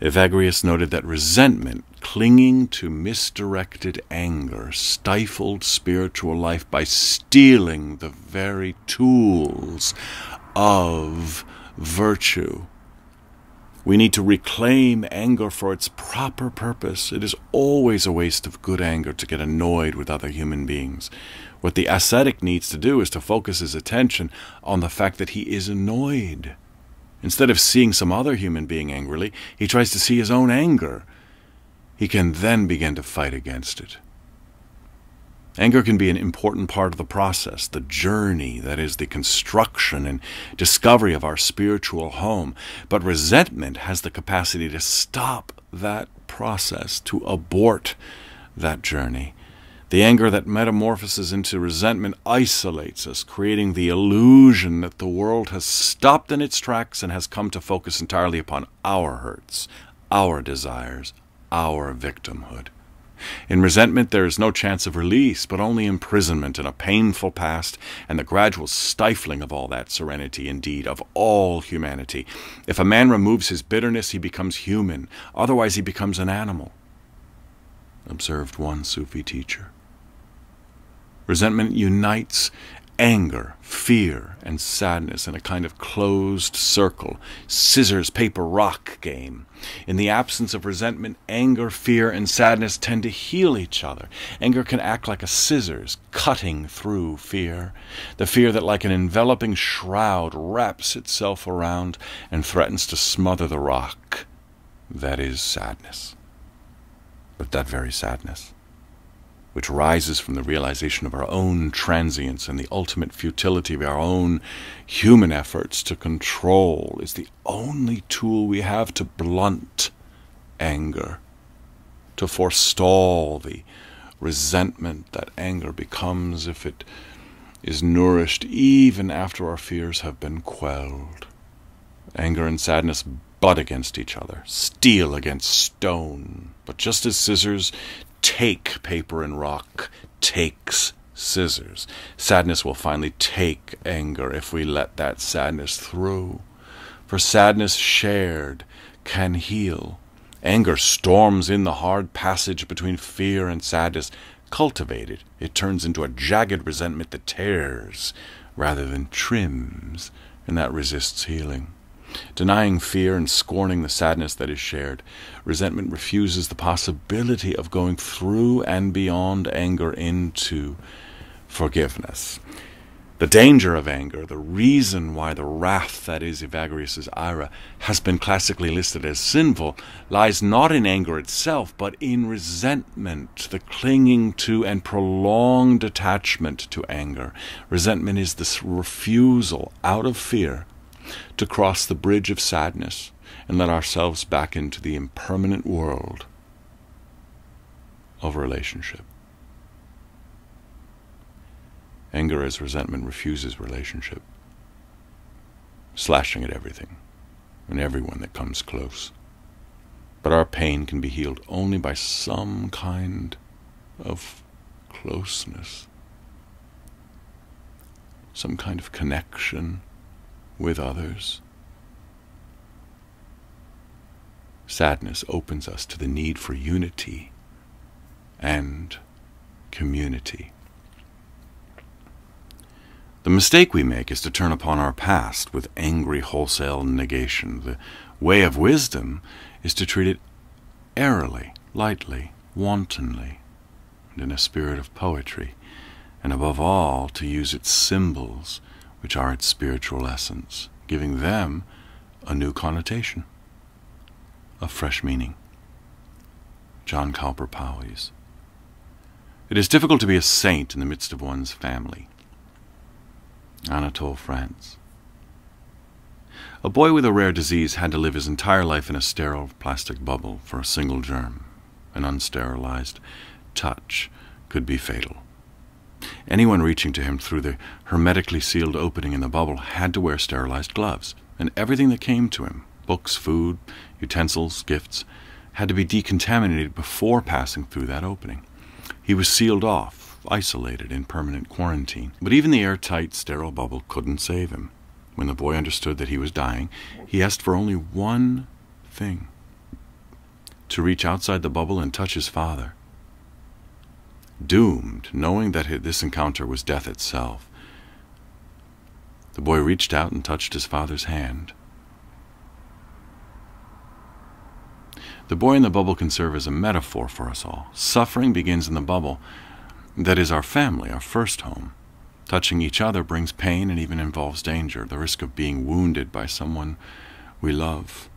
Evagrius noted that resentment, clinging to misdirected anger, stifled spiritual life by stealing the very tools of virtue. We need to reclaim anger for its proper purpose. It is always a waste of good anger to get annoyed with other human beings. What the ascetic needs to do is to focus his attention on the fact that he is annoyed. Instead of seeing some other human being angrily, he tries to see his own anger. He can then begin to fight against it. Anger can be an important part of the process, the journey, that is, the construction and discovery of our spiritual home. But resentment has the capacity to stop that process, to abort that journey. The anger that metamorphoses into resentment isolates us, creating the illusion that the world has stopped in its tracks and has come to focus entirely upon our hurts, our desires, our victimhood. In resentment, there is no chance of release, but only imprisonment in a painful past and the gradual stifling of all that serenity, indeed, of all humanity. If a man removes his bitterness, he becomes human, otherwise, he becomes an animal, observed one Sufi teacher. Resentment unites anger, fear, and sadness in a kind of closed circle, scissors, paper, rock game. In the absence of resentment, anger, fear, and sadness tend to heal each other. Anger can act like a scissors, cutting through fear. The fear that, like an enveloping shroud, wraps itself around and threatens to smother the rock. That is sadness. But that very sadness which rises from the realization of our own transience and the ultimate futility of our own human efforts to control, is the only tool we have to blunt anger, to forestall the resentment that anger becomes if it is nourished even after our fears have been quelled. Anger and sadness butt against each other, steel against stone. But just as scissors take paper and rock, takes scissors. Sadness will finally take anger if we let that sadness through. For sadness shared can heal. Anger storms in the hard passage between fear and sadness. Cultivated, it turns into a jagged resentment that tears rather than trims, and that resists healing. Denying fear and scorning the sadness that is shared, resentment refuses the possibility of going through and beyond anger into forgiveness. The danger of anger, the reason why the wrath that is Evagrius's ira has been classically listed as sinful, lies not in anger itself, but in resentment, the clinging to and prolonged attachment to anger. Resentment is this refusal, out of fear, to cross the bridge of sadness and let ourselves back into the impermanent world of relationship. Anger as resentment refuses relationship, slashing at everything and everyone that comes close. But our pain can be healed only by some kind of closeness, some kind of connection with others. Sadness opens us to the need for unity and community. The mistake we make is to turn upon our past with angry wholesale negation. The way of wisdom is to treat it airily, lightly, wantonly, and in a spirit of poetry, and above all to use its symbols which are its spiritual essence, giving them a new connotation, a fresh meaning. John Cowper Powys. It is difficult to be a saint in the midst of one's family. Anatole France. A boy with a rare disease had to live his entire life in a sterile plastic bubble for a single germ. An unsterilized touch could be fatal. Anyone reaching to him through the hermetically sealed opening in the bubble had to wear sterilized gloves, and everything that came to him books, food, utensils, gifts had to be decontaminated before passing through that opening. He was sealed off, isolated in permanent quarantine. But even the airtight, sterile bubble couldn't save him. When the boy understood that he was dying, he asked for only one thing to reach outside the bubble and touch his father. Doomed, knowing that this encounter was death itself, the boy reached out and touched his father's hand. The boy in the bubble can serve as a metaphor for us all. Suffering begins in the bubble. That is our family, our first home. Touching each other brings pain and even involves danger, the risk of being wounded by someone we love.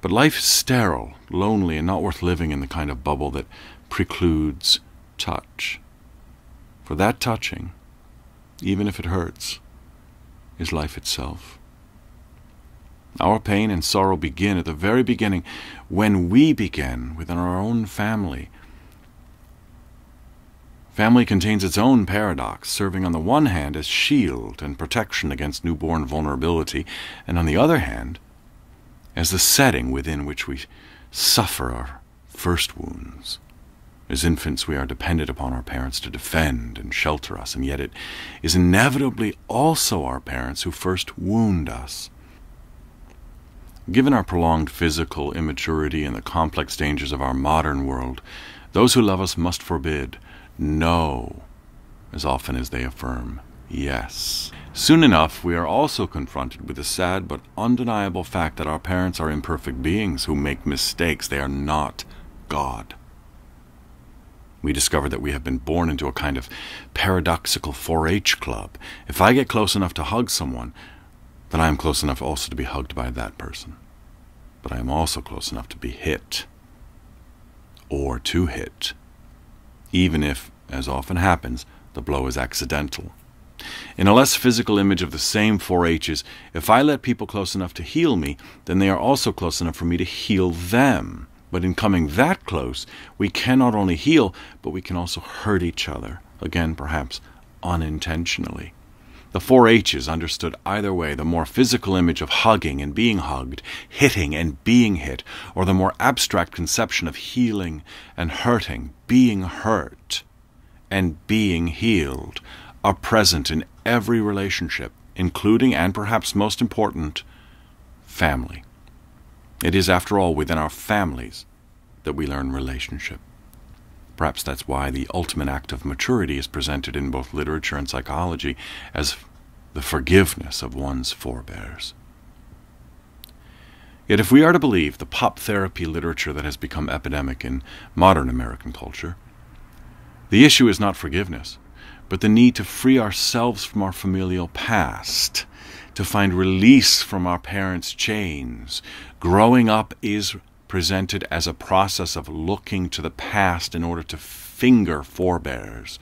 But life is sterile, lonely, and not worth living in the kind of bubble that precludes touch. For that touching, even if it hurts, is life itself. Our pain and sorrow begin at the very beginning when we begin within our own family. Family contains its own paradox, serving on the one hand as shield and protection against newborn vulnerability, and on the other hand, as the setting within which we suffer our first wounds. As infants, we are dependent upon our parents to defend and shelter us, and yet it is inevitably also our parents who first wound us. Given our prolonged physical immaturity and the complex dangers of our modern world, those who love us must forbid no as often as they affirm yes. Soon enough, we are also confronted with the sad but undeniable fact that our parents are imperfect beings who make mistakes. They are not God. We discover that we have been born into a kind of paradoxical 4 H club. If I get close enough to hug someone, then I am close enough also to be hugged by that person. But I am also close enough to be hit. Or to hit. Even if, as often happens, the blow is accidental. In a less physical image of the same four H's, if I let people close enough to heal me, then they are also close enough for me to heal them. But in coming that close, we can not only heal, but we can also hurt each other, again, perhaps unintentionally. The four H's understood either way the more physical image of hugging and being hugged, hitting and being hit, or the more abstract conception of healing and hurting, being hurt and being healed, are present in every relationship, including and perhaps most important, family. It is, after all, within our families that we learn relationship. Perhaps that's why the ultimate act of maturity is presented in both literature and psychology as the forgiveness of one's forebears. Yet, if we are to believe the pop therapy literature that has become epidemic in modern American culture, the issue is not forgiveness, but the need to free ourselves from our familial past, to find release from our parents' chains. Growing up is presented as a process of looking to the past in order to finger forebears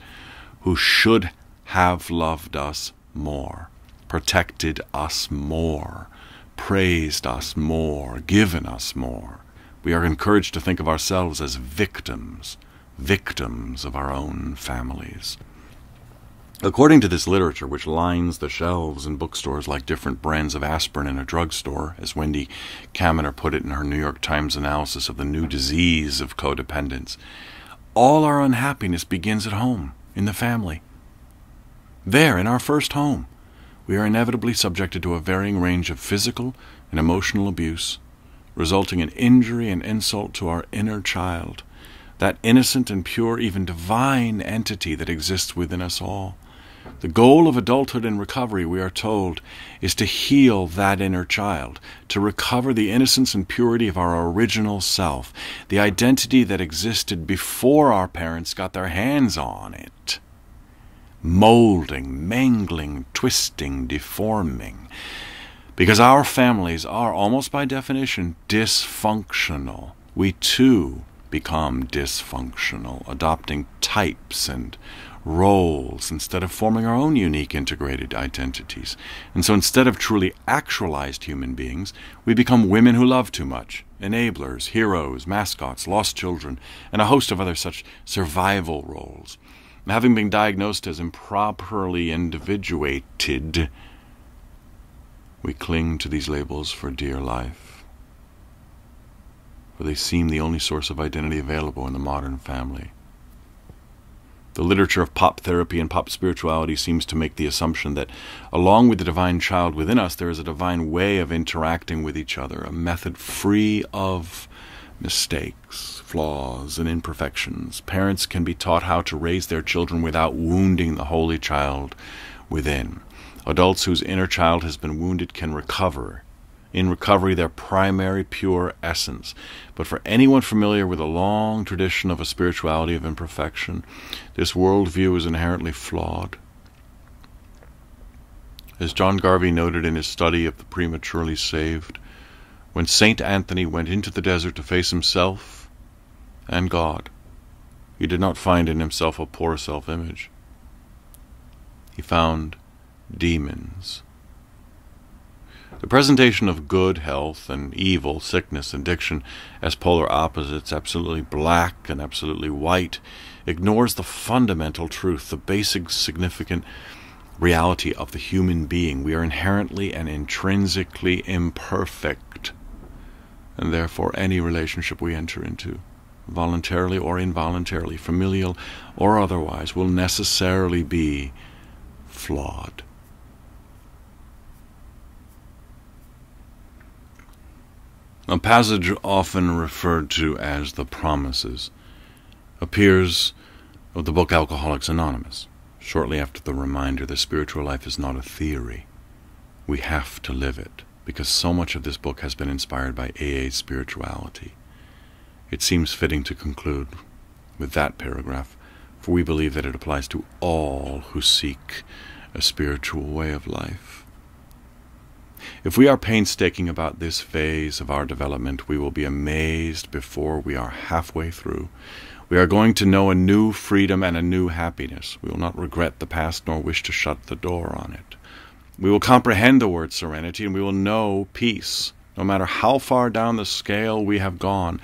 who should have loved us more, protected us more, praised us more, given us more. We are encouraged to think of ourselves as victims, victims of our own families. According to this literature, which lines the shelves in bookstores like different brands of aspirin in a drugstore, as Wendy Kaminer put it in her New York Times analysis of the new disease of codependence, all our unhappiness begins at home, in the family. There, in our first home, we are inevitably subjected to a varying range of physical and emotional abuse, resulting in injury and insult to our inner child, that innocent and pure, even divine entity that exists within us all. The goal of adulthood and recovery, we are told, is to heal that inner child, to recover the innocence and purity of our original self, the identity that existed before our parents got their hands on it. Molding, mangling, twisting, deforming. Because our families are, almost by definition, dysfunctional. We too become dysfunctional, adopting types and roles instead of forming our own unique integrated identities. And so instead of truly actualized human beings, we become women who love too much, enablers, heroes, mascots, lost children, and a host of other such survival roles. having been diagnosed as improperly individuated, we cling to these labels for dear life, for they seem the only source of identity available in the modern family. The literature of pop therapy and pop spirituality seems to make the assumption that, along with the divine child within us, there is a divine way of interacting with each other, a method free of mistakes, flaws, and imperfections. Parents can be taught how to raise their children without wounding the holy child within. Adults whose inner child has been wounded can recover. In recovery, their primary pure essence. But for anyone familiar with a long tradition of a spirituality of imperfection, this worldview is inherently flawed. As John Garvey noted in his study of the prematurely saved, when St. Anthony went into the desert to face himself and God, he did not find in himself a poor self image. He found demons. The presentation of good health and evil, sickness, and addiction as polar opposites, absolutely black and absolutely white, ignores the fundamental truth, the basic significant reality of the human being. We are inherently and intrinsically imperfect, and therefore any relationship we enter into, voluntarily or involuntarily, familial or otherwise, will necessarily be flawed. A passage often referred to as the Promises appears of the book Alcoholics Anonymous shortly after the reminder that spiritual life is not a theory. We have to live it, because so much of this book has been inspired by AA spirituality. It seems fitting to conclude with that paragraph, for we believe that it applies to all who seek a spiritual way of life. If we are painstaking about this phase of our development, we will be amazed before we are halfway through we are going to know a new freedom and a new happiness. We will not regret the past nor wish to shut the door on it. We will comprehend the word serenity and we will know peace. No matter how far down the scale we have gone,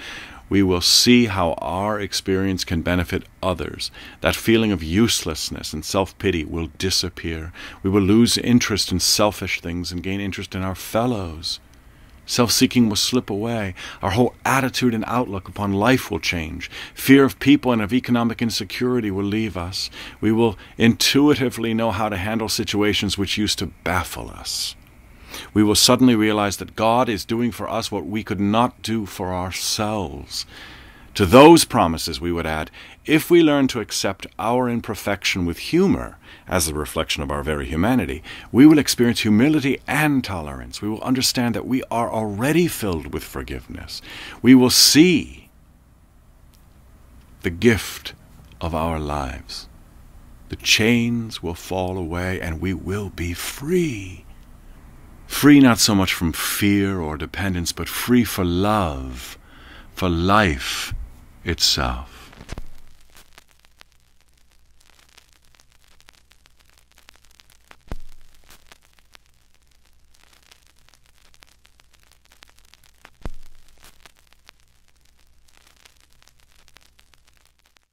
we will see how our experience can benefit others. That feeling of uselessness and self pity will disappear. We will lose interest in selfish things and gain interest in our fellows. Self seeking will slip away. Our whole attitude and outlook upon life will change. Fear of people and of economic insecurity will leave us. We will intuitively know how to handle situations which used to baffle us. We will suddenly realize that God is doing for us what we could not do for ourselves. To those promises, we would add, if we learn to accept our imperfection with humor as a reflection of our very humanity, we will experience humility and tolerance. We will understand that we are already filled with forgiveness. We will see the gift of our lives. The chains will fall away and we will be free. Free not so much from fear or dependence, but free for love, for life itself.